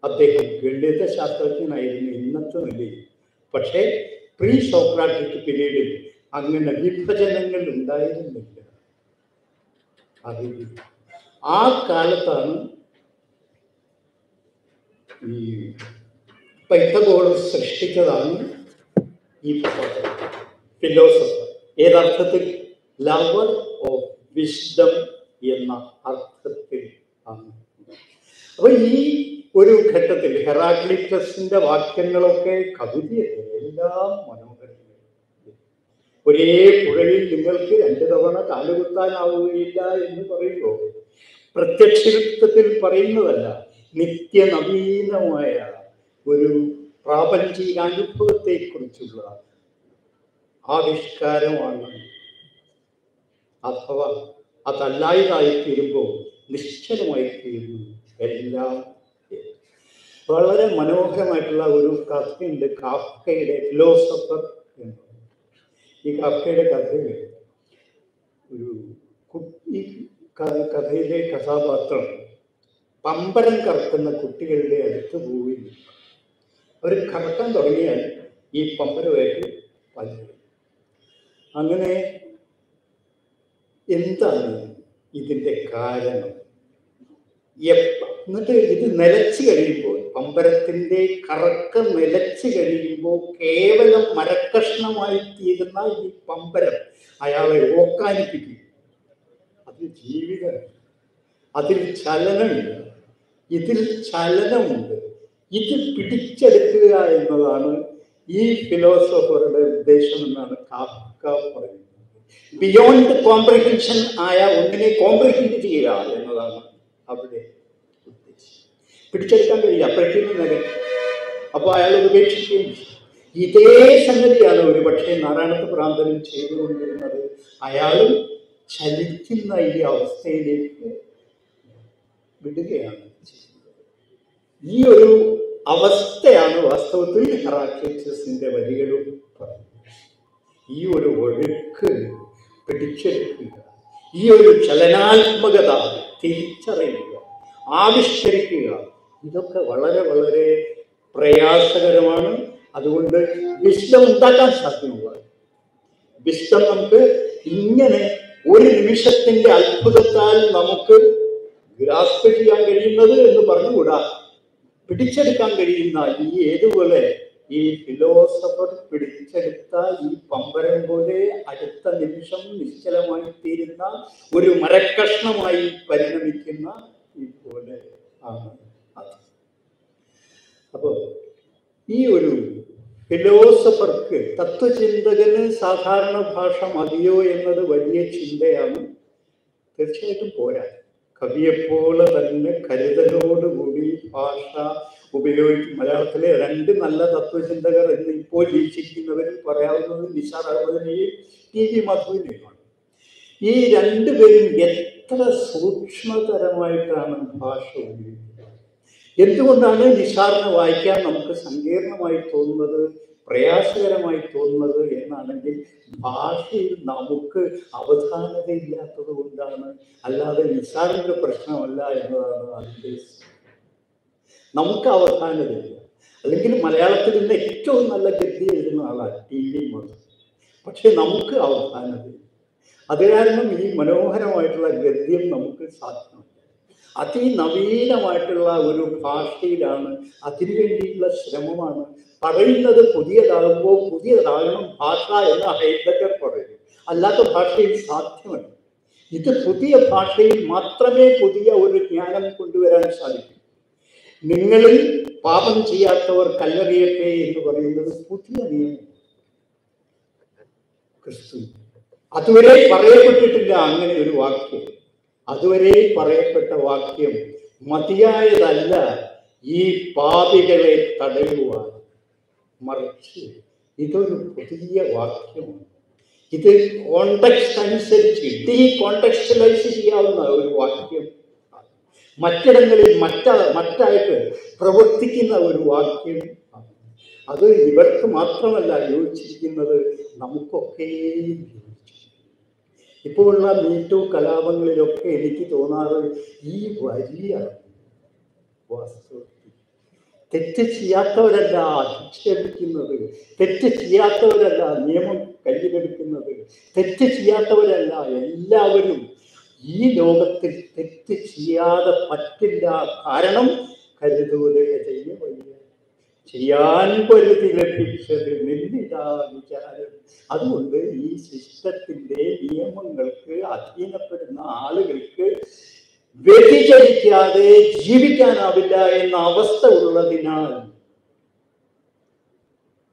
അദ്ദേഹം ഗണിത ശാസ്ത്രജ്ഞനായിരുന്നു ഇന്നത്തെ നിലയിൽ. പക്ഷേ പ്രീ സോക്രാറ്റിക് പിരീഡിൽ അങ്ങനെ വിഭജനങ്ങൾ ഉണ്ടായിരുന്നില്ല. ആ കാലത്താണ് ഈ പൈത്തഗോളം സൃഷ്ടിച്ചതാണ് ഈ ഫിലോസഫർ ഏതർത്ഥത്തിൽ ലവർ ഓഫ് വിസ്ഡം എന്ന അർത്ഥത്തിൽ ആണ്. അപ്പൊ ഈ ഒരു ഘട്ടത്തിൽ ഹെറാക്ലിറ്റസിന്റെ വാക്യങ്ങളൊക്കെ കവിതയല്ലേ എല്ലാം മനോഹരമാണ് ഒരേ പുഴയിൽ നിങ്ങൾക്ക് രണ്ടു തവണ കാലുകുത്താനാവുകയില്ല എന്ന് പറയുമ്പോൾ പ്രത്യക്ഷത്തിൽ പറയുന്നതല്ല നിത്യനവീനമായ ഒരു പ്രാപഞ്ചിക അനുഭവത്തെക്കുറിച്ചുള്ള ആവിഷ്കാരമാണ്. അഥവാ അതല്ലായതായി തീരുമ്പോൾ നിശ്ചലമായി തീരുന്നു എല്ലാം. വളരെ മനോഹരമായിട്ടുള്ള ഒരു കഥയുണ്ട് കാഫ്കയുടെ ഫിലോസഫർ എന്ന്. ഈ കഫയുടെ കഥയിൽ ഒരു ഈ കഥയിലെ കഥാപാത്രം പമ്പരം കറക്കുന്ന കുട്ടികളുടെ അടുത്ത് പോയി അവർ കറക്കാൻ തുടങ്ങിയാൽ ഈ പമ്പരമായിട്ട് പല്ല് അങ്ങനെ എന്താണ് ഇതിന്റെ കാരണം? എന്നിട്ട് ഇത് നിലച്ചു കഴിയുമ്പോൾ പമ്പരത്തിന്റെ കറക്ക നിലച്ചു കഴിയുമ്പോൾ കേവലം മരക്കഷ്ണമായി തീരുന്ന ഈ പമ്പരം അയാളെ ഓക്കാനിപ്പിക്കും. അതിൽ ജീവിതം അതിൽ ചലനമില്ല. ഇതിൽ ചലനമുണ്ട്. ഇത് പിടിച്ചെടുക്കുക എന്നതാണ് ഈ ഫിലോസഫറുടെ ഉദ്ദേശം എന്നാണ് കാഫ്ക പറയുന്നത്. ബിയോണ്ട് കോംപ്രിഹെൻഷൻ ആയ ഒന്നിനെ കോംപ്രിഹെൻഡ് ചെയ്യുക എന്നതാണ് അവിടെ പിടിച്ചെടുക്കാൻ കഴിയില്ല. അപ്പോഴത്തേക്കും നില അപ്പോൾ അയാൾ ഉപേക്ഷിക്കുകയും. ഇതേ സംഗതിയാണ് ഒരു പക്ഷേ നാരായണത്ത് പ്രാന്തനും ചെയ്തുകൊണ്ടിരുന്നത്. അയാളും ചലിക്കുന്ന ഈ അവസ്ഥയിലേക്ക് വിടുകയാണ് ഈ ഒരു അവസ്ഥയാണ് വാസ്തവത്തിൽ ഹെറാക്ലിറ്റസിന്റെ വരികളും ഈ ഒരു ഒഴുക്ക് പിടിച്ചെടുക്കുക. ഈ ഒരു ചലനാത്മകത തിരിച്ചറിയുക ആവിഷ്കരിക്കുക. ഇതൊക്കെ വളരെ വളരെ പ്രയാസകരമാണ്. അതുകൊണ്ട് വിശ്വം ഉണ്ടാക്കാൻ സാധ്യമുള്ള വിശ്വം നമുക്ക് ഇങ്ങനെ ഒരു നിമിഷത്തിന്റെ അത്ഭുതത്താൽ നമുക്ക് ഗ്രാസ്പ് ചെയ്യാൻ കഴിയുന്നത് എന്ന് പറഞ്ഞുകൂടാ? പിടിച്ചെടുക്കാൻ കഴിയുന്ന ഈ ഏതുപോലെ ഈ ഫിലോസഫർ പിടിച്ചെടുത്ത ഈ പമ്പരം പോലെ അടുത്ത നിമിഷം നിശ്ചലമായി തീരുന്ന ഒരു മരക്കഷ്ണമായി പരിണമിക്കുന്ന ഈ പോലെ ആണ് അപ്പോ ഈ ഒരു ഫിലോസഫർക്ക് തത്വചിന്തകന് സാധാരണ ഭാഷ മതിയോ എന്നത് വലിയ ചിന്തയാണ്. തീർച്ചയായിട്ടും പോരാ. കവിയെപ്പോലെ തന്നെ കരുതലോടുകൂടി ഭാഷ ഉപയോഗിക്കും. മലയാളത്തിലെ രണ്ട് നല്ല തത്വചിന്തകർ എന്ന് ഇപ്പോൾ ജീവിച്ചിരിക്കുന്നവരിൽ പറയാവുന്നത് നിഷാർ അഹമ്മദിനെയും ടി വി മധുവിനെയുമാണ്. ഈ രണ്ടുപേരും എത്ര സൂക്ഷ്മതരമായിട്ടാണ് ഭാഷ ഉപയോഗിക്കുന്നത്? എന്തുകൊണ്ടാണ് നിഷാറിനെ വായിക്കാൻ നമുക്ക് സങ്കീർണമായി തോന്നുന്നത് പ്രയാസകരമായി തോന്നുന്നത് എന്നാണെങ്കിൽ ഭാഷയിൽ നമുക്ക് അവധാനതയില്ലാത്തത് കൊണ്ടാണ്. അല്ലാതെ നിസാറിന്റെ പ്രശ്നമല്ല എന്നതാണ് അതിന്റെ നമുക്ക് അവധാനതയില്ല അല്ലെങ്കിൽ മലയാളത്തിൽ നിന്ന് ഏറ്റവും നല്ല ഗതി എഴുതുന്ന ആളാണ് ടി വി മോഹൻ പക്ഷെ നമുക്ക് അവധാനതയില്ല അത് കാരണം ഈ മനോഹരമായിട്ടുള്ള ഗദ്യം നമുക്ക് സാധ്യമല്ല. അതിനവീനമായിട്ടുള്ള ഒരു ഭാഷയിലാണ് അതിനുവേണ്ടിയുള്ള ശ്രമമാണ്. പറയുന്നത് പുതിയതാകുമ്പോൾ പുതിയതാകണം ഭാഷ എന്ന ഹൈദക്കർ പറയും അല്ലാത്ത ഭാഷയിൽ സാധ്യമല്ല. ഇത് പുതിയ ഭാഷയിൽ മാത്രമേ പുതിയ ഒരു ജ്ഞാനം കൊണ്ടുവരാൻ സാധിക്കൂ. നിങ്ങളിൽ പാപം ചെയ്യാത്തവർ കല്ലെറിയട്ടെ എന്ന് പറയുന്നത് പുതിയ നിയമം. ക്രിസ്തു. അതുവരെ പറയപ്പെട്ടിട്ടില്ല അങ്ങനെ ഒരു വാക്യം. അതുവരെ പറയപ്പെട്ട വാക്യം മതിയായതല്ല ഈ പാപികളെ തടയുവാൻ. മറിച്ച് ഇതൊരു പുതിയ വാക്യമാണ് ഇത് കോണ്ടക്സ്റ്റ് അനുസരിച്ച് ഡീ കോണ്ടക്സ്റ്റലൈസ് ചെയ്യാവുന്ന ഒരു വാക്യം. മറ്റിടങ്ങളിൽ മറ്റ മറ്റായിട്ട് പ്രവർത്തിക്കുന്ന ഒരു വാക്യം. അത് ഇവർക്ക് മാത്രമല്ല യോജിച്ചിരിക്കുന്നത് നമുക്കൊക്കെയും ഇപ്പോഴുള്ള മീറ്റു കലാപങ്ങളിലൊക്കെ എനിക്ക് തോന്നാറ് ഈ വലിയ തെറ്റ് ചെയ്യാത്തവരല്ല അധിക്ഷേപിക്കുന്നത്. തെറ്റ് ചെയ്യാത്തവരല്ല നിയമം കയ്യിലെടുക്കുന്നത്. തെറ്റ് ചെയ്യാത്തവരല്ല എല്ലാവരും ഈ ലോകത്തിൽ തെറ്റ് ചെയ്യാതെ പറ്റില്ല കാരണം കരുതുക ചെയ്യ വയ്യ. ചെയ്യാൻ പൊരുതി ലഭിച്ചത് നിന്നിതാ വിചാരം. അതുകൊണ്ട് ഈ സിസ്റ്റത്തിന്റെ നിയമങ്ങൾക്ക് അധീനപ്പെടുന്ന ആളുകൾക്ക് വ്യതിചരിക്കാതെ ജീവിക്കാനാവില്ല എന്ന അവസ്ഥ ഉള്ളതിനാൽ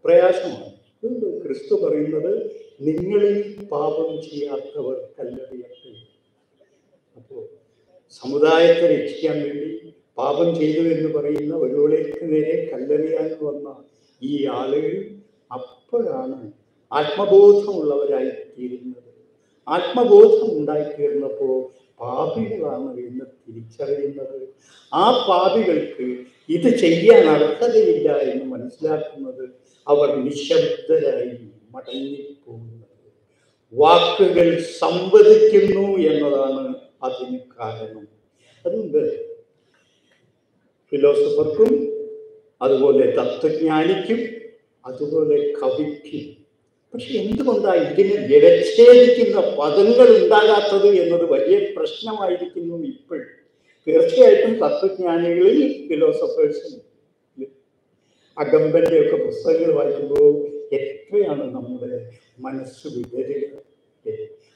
പ്രയാസമാണ്. ക്രിസ്തു പറയുന്നത് നിങ്ങളിൽ പാപം ചെയ്യാത്തവർ കല്ലെറിയട്ടെ അപ്പോ സമുദായത്തെ രക്ഷിക്കാൻ വേണ്ടി പാപം ചെയ്തു എന്ന് പറയുന്ന ഒരുവളേക്ക് നേരെ കല്ലെറിയാൻ വന്ന ഈ ആളുകൾ അപ്പോഴാണ് ആത്മബോധമുള്ളവരായി തീരുന്നത് ആത്മബോധം ഉണ്ടായിത്തീർന്നപ്പോൾ പാപികളാണ് എന്ന് തിരിച്ചറിയുന്നത്. ആ പാപികൾക്ക് ഇത് ചെയ്യാൻ അർഹതയില്ല എന്ന് മനസ്സിലാക്കുന്നത് അവർ നിശബ്ദരായി മടങ്ങിപ്പോകുന്നത്. വാക്കുകൾ സംവദിക്കുന്നു എന്നതാണ് അതിന് കാരണം. അതുകൊണ്ട് ഫിലോസഫർക്കും അതുപോലെ തത്വജ്ഞാനിക്കും അതുപോലെ കവിക്കും. പക്ഷെ എന്തുകൊണ്ടാണ് ഇതിന് വ്യവച്ഛേദിക്കുന്ന പദങ്ങൾ ഉണ്ടാകാത്തത് എന്നത് വലിയ പ്രശ്നമായിരിക്കുന്നു ഇപ്പോൾ. തീർച്ചയായിട്ടും തത്വജ്ഞാനികളിൽ ഫിലോസഫേഴ്സും അകമ്പന്റെ ഒക്കെ പുസ്തകങ്ങൾ വായിക്കുമ്പോൾ എത്രയാണ് നമ്മുടെ മനസ്സ് വിവരുക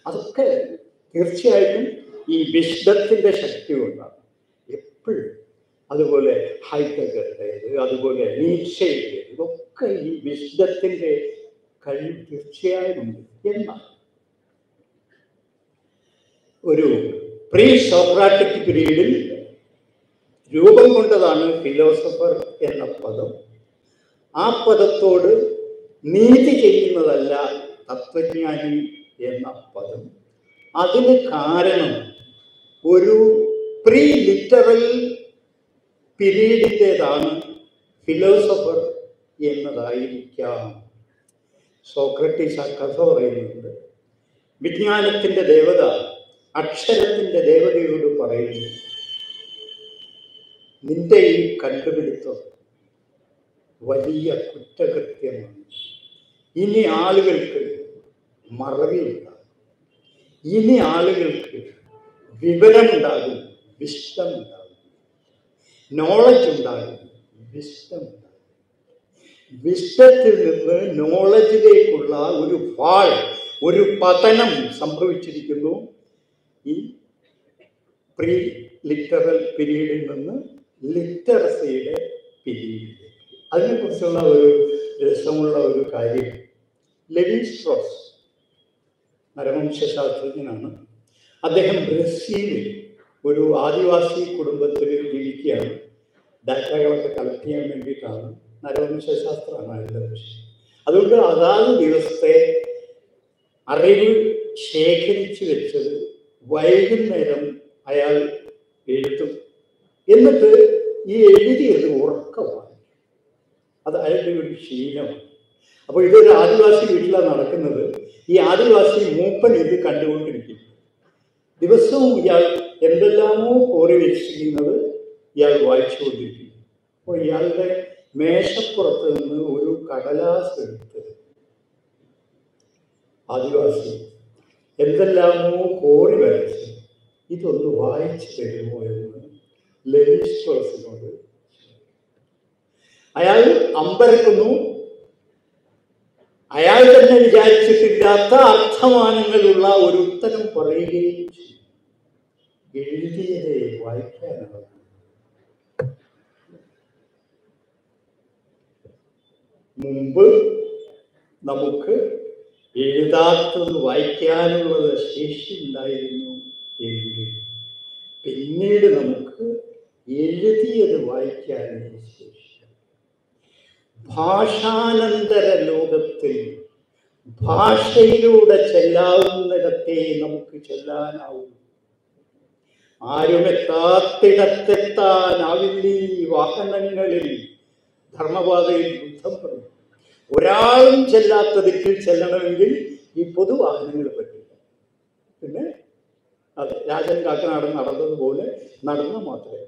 അതൊക്കെ തീർച്ചയായിട്ടും ഈ വിശുദ്ധത്തിന്റെ ശക്തി കൊണ്ടാണ്. എപ്പോഴും അതുപോലെ ഹൈറ്റകരുടേത് അതുപോലെ നീക്ഷയുടേത് ഇതൊക്കെ ഈ വിശുദ്ധത്തിന്റെ കഴിവ് തീർച്ചയായും ഉണ്ട്. എന്നാൽ ഒരു പ്രീ സോക്രാറ്റിക് പീരീഡിൽ രൂപം കൊണ്ടതാണ് ഫിലോസഫർ എന്ന പദം. ആ പദത്തോട് നീതി ചെയ്യുന്നതല്ല തത്വജ്ഞാനി എന്ന പദം. അതിന് കാരണം ഒരു പ്രീ ലിറ്ററൽ പിരീഡിന്റെതാണ് ഫിലോസഫർ എന്നതായിരിക്കാം. സോക്രട്ടീസ് ആ കഥ പറയുന്നുണ്ട്. വിജ്ഞാനത്തിന്റെ ദേവത അക്ഷരത്തിന്റെ ദേവതയോട് പറയുന്നു നിന്റെ ഈ കണ്ടുപിടുത്തം വലിയ കുറ്റകൃത്യമാണ്. ഇനി ആളുകൾക്ക് മറവിയുണ്ടാകും. ഇനി ആളുകൾക്ക് വിവരമുണ്ടാകും വിഷ്ടമുണ്ടാകും നോളജ് ഉണ്ടാകും വിശ്വം വിഷ്ടത്തിൽ നിന്ന് നോളജിലേക്കുള്ള ഒരു ഫാൾ ഒരു പതനം സംഭവിച്ചിരിക്കുന്നു. ഈ പ്രീ ലിറ്ററൽ പീരീഡിൽ നിന്ന് ലിറ്ററസിയുടെ പീരീഡിലേക്ക് അതിനെക്കുറിച്ചുള്ള ഒരു രസമുള്ള ഒരു കാര്യം. ലെവി സ്ട്രോസ് നരവംശാസ്ത്രജ്ഞനാണ് അദ്ദേഹം ബ്രസീലിൽ ഒരു ആദിവാസി കുടുംബത്തിൽ ജീവിക്കുകയാണ് ഡാറ്റകളൊക്കെ കളക്ട് ചെയ്യാൻ വേണ്ടിയിട്ടാണ് നരവംശാസ്ത്രമാണ് അതിന്റെ അതുകൊണ്ട് അതാത് ദിവസത്തെ അറിവ് ശേഖരിച്ചു വെച്ചത് വൈകുന്നേരം അയാൾ എഴുതും എന്നിട്ട് ഈ എഴുതിയത് ഉറക്കമാണ്. അത് അയാളുടെ ഒരു ശീലമാണ് അപ്പോൾ ഇതൊരു ആദിവാസി വീട്ടിലാണ് നടക്കുന്നത്. ഈ ആദിവാസി മൂപ്പൻ ഇത് കണ്ടുകൊണ്ടിരിക്കും ദിവസവും ഇയാൾ എന്തെല്ലാമോ കോറി രക്ഷിക്കുന്നത് ഇയാൾ വായിച്ചുകൊണ്ടിരിക്കും അപ്പോൾ ഇയാളുടെ മേശപ്പുറത്ത് നിന്ന് ഒരു കടലാസ് എടുത്ത് ആദിവാസി എന്തെല്ലാമോ കോറി വരച്ച് ഇതൊന്ന് വായിച്ചു തരുമോ എന്ന് ലെവിസ്ട്രോസിനോട് അയാൾ അമ്പരക്കുന്നു. അയാൾ തന്നെ വിചാരിച്ചിട്ടില്ലാത്ത അർത്ഥമാനങ്ങളുള്ള ഒരു ഉത്തരം പറയുകയും ചെയ്യും എഴുതിയതേ വായിക്കാനാണ്. മുമ്പ് നമുക്ക് എഴുതാത്തത് വായിക്കാനുള്ള ശേഷി ഉണ്ടായിരുന്നു എങ്കിൽ പിന്നീട് നമുക്ക് എഴുതിയത് വായിക്കാനുള്ള ഭാഷാനന്തര ലോകത്തിൽ ഭാഷയിലൂടെ ചെല്ലാവുന്നിടത്തെ നമുക്ക് ചെല്ലാനാവൂ. ആരുമെത്താത്തിടത്തെത്താനാവില്ല ഈ വാഹനങ്ങളിൽ. ധർമ്മപാതയിൽ ബുദ്ധം പറഞ്ഞു ഒരാളും ചെല്ലാത്ത ദിക്കിൽ ചെല്ലണമെങ്കിൽ ഈ പൊതുവാഹനങ്ങൾ പറ്റില്ല. പിന്നെ അതെ രാജൻ കാക്കനാടൻ നടന്നതുപോലെ നടന്ന മാത്രമേ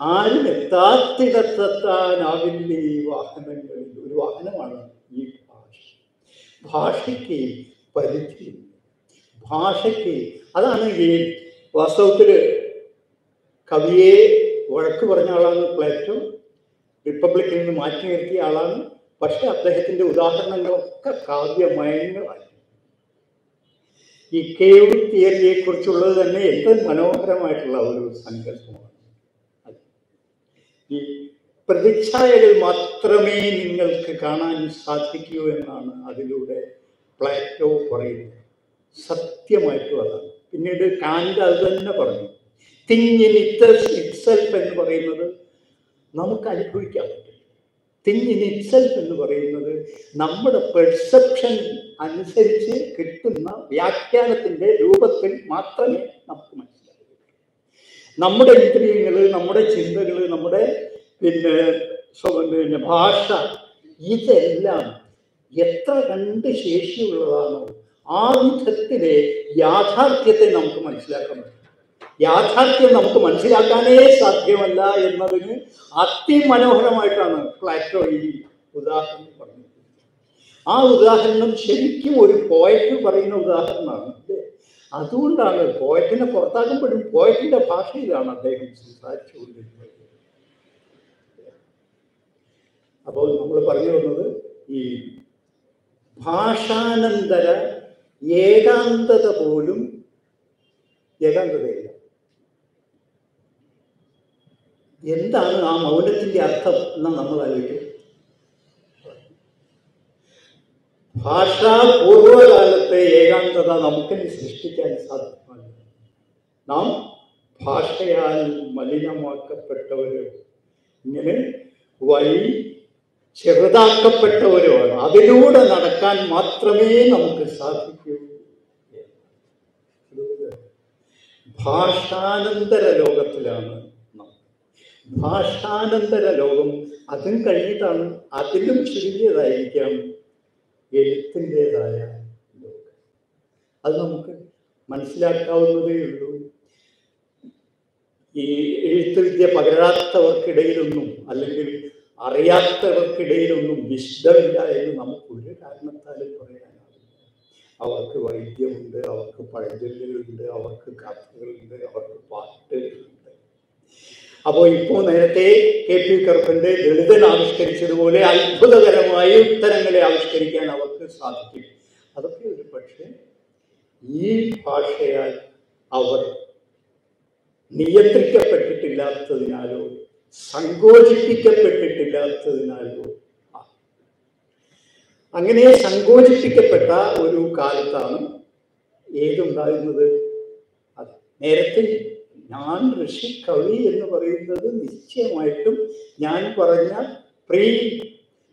ആരും എത്താത്തിടത്തെത്താനാവില്ല ഈ വാഹനങ്ങളിൽ? ഒരു വാഹനമാണ് ഈ ഭാഷ. ഭാഷയ്ക്ക് പരിധി ഭാഷയ്ക്ക് അതാണ് ഈ വാസ്തവത്തിൽ കവിയെ വഴക്ക് പറഞ്ഞ ആളാണ് പ്ലേറ്റോ റിപ്പബ്ലിക്കിൽ നിന്ന് മാറ്റി നിർത്തിയ ആളാണ്. പക്ഷെ അദ്ദേഹത്തിന്റെ ഉദാഹരണങ്ങളൊക്കെ കാവ്യമയങ്ങളായി. ഈ കേവ് തിയറിയെ കുറിച്ചുള്ളത് തന്നെ ഏറ്റവും മനോഹരമായിട്ടുള്ള ഒരു സങ്കല്പമാണ്. ഈ പ്രതിച്ഛായകൾ മാത്രമേ നിങ്ങൾക്ക് കാണാൻ സാധിക്കൂ എന്നാണ് അതിലൂടെ പ്ലാറ്റോ പറയുന്നത്. സത്യമായിട്ടും അതാണ്. പിന്നീട് കാൻഡ് അത് തന്നെ പറഞ്ഞു. തിങ് ഇൻ ഇറ്റ് ഇറ്റ്സെൽഫ് എന്ന് പറയുന്നത് നമുക്ക് അനുഭവിക്കാൻ പറ്റും. തിങ് ഇൻ ഇറ്റ്സെൽഫ് എന്ന് പറയുന്നത് നമ്മുടെ പെർസെപ്ഷൻ അനുസരിച്ച് കിട്ടുന്ന വ്യാഖ്യാനത്തിന്റെ രൂപത്തിൽ മാത്രമേ നമുക്ക് മനസ്സിലാകൂ. നമ്മുടെ ഇന്ദ്രിയങ്ങൾ നമ്മുടെ ചിന്തകൾ നമ്മുടെ പിന്നെ പിന്നെ ഭാഷ ഇതെല്ലാം എത്ര കണ്ട് ശേഷിയുള്ളതാണോ? ആ വിധത്തിലെ യാഥാർത്ഥ്യത്തെ നമുക്ക് മനസ്സിലാക്കണം യാഥാർത്ഥ്യം നമുക്ക് മനസ്സിലാക്കാനേ സാധ്യമല്ല എന്നതിന് അതിമനോഹരമായിട്ടാണ് പ്ലാറ്റോ ഈ ഉദാഹരണം പറഞ്ഞത് ആ ഉദാഹരണം ശരിക്കും ഒരു പോയറ്റ് പറയുന്ന ഉദാഹരണമാണ്? അതുകൊണ്ടാണ് പോയറ്റിനെ പുറത്താക്കുമ്പോഴും പോയറ്റിന്റെ ഭാഷയിലാണ് അദ്ദേഹം സംസാരിച്ചു സംസാരിച്ചുകൊണ്ടിരുന്നത് അപ്പോൾ നമ്മൾ പറഞ്ഞു വന്നത് ഈ ഭാഷാനന്തര ഏകാന്തത പോലും ഏകാന്തതയില്ല. എന്താണ് ആ മൗനത്തിന്റെ അർത്ഥം എന്ന് നമ്മൾ ആലോചിക്കും. ഭാഷാ പൂർവകാലത്തെ ഏകാന്തത നമുക്കിനി സൃഷ്ടിക്കാൻ സാധ്യമാണ് നാം ഭാഷയാൽ മലിനമാക്കപ്പെട്ടവര് ഇങ്ങനെ വഴി ചെറുതാക്കപ്പെട്ടവരുമാണ്. അതിലൂടെ നടക്കാൻ മാത്രമേ നമുക്ക് സാധിക്കൂ. ഭാഷാനന്തര ലോകത്തിലാണ് ഭാഷാനന്തര ലോകം അതും കഴിഞ്ഞിട്ടാണ് അതിലും ചുരുങ്ങിയതായിരിക്കാം. എഴുത്തിന്റെതായ അത് നമുക്ക് മനസ്സിലാക്കാവുന്നതേ ഉള്ളൂ. ഈ എഴുത്തുവിദ്യ പകരാത്തവർക്കിടയിലൊന്നും അല്ലെങ്കിൽ അറിയാത്തവർക്കിടയിലൊന്നും വിശുദ്ധമില്ല എന്ന് നമുക്ക് ഒരു കാരണത്താലും പറയാനാവില്ല. അവർക്ക് വൈദ്യമുണ്ട് അവർക്ക് പഴഞ്ചൊല്ലുകളുണ്ട് അവർക്ക് കഥകളുണ്ട് അവർക്ക് പാട്ടുകളുണ്ട്. അപ്പോൾ ഇപ്പോൾ നേരത്തെ കെ പി കറുപ്പന്റെ ദളിതൻ ആവിഷ്കരിച്ചതുപോലെ അത്ഭുതകരമായ ഉത്തരങ്ങളെ ആവിഷ്കരിക്കാൻ അവർക്ക് സാധിക്കും. അതൊക്കെ ഒരു പക്ഷേ ഈ ഭാഷയാൽ അവർ നിയന്ത്രിക്കപ്പെട്ടിട്ടില്ലാത്തതിനാലോ സങ്കോചിപ്പിക്കപ്പെട്ടിട്ടില്ലാത്തതിനാലോ അങ്ങനെ സങ്കോചിപ്പിക്കപ്പെട്ട ഒരു കാലത്താണ് ഏതുണ്ടായിരുന്നത്? നേരത്തെ ഞാൻ ഋഷി കവി എന്ന് പറയുന്നത് നിശ്ചയമായിട്ടും ഞാൻ പറഞ്ഞ പ്രീ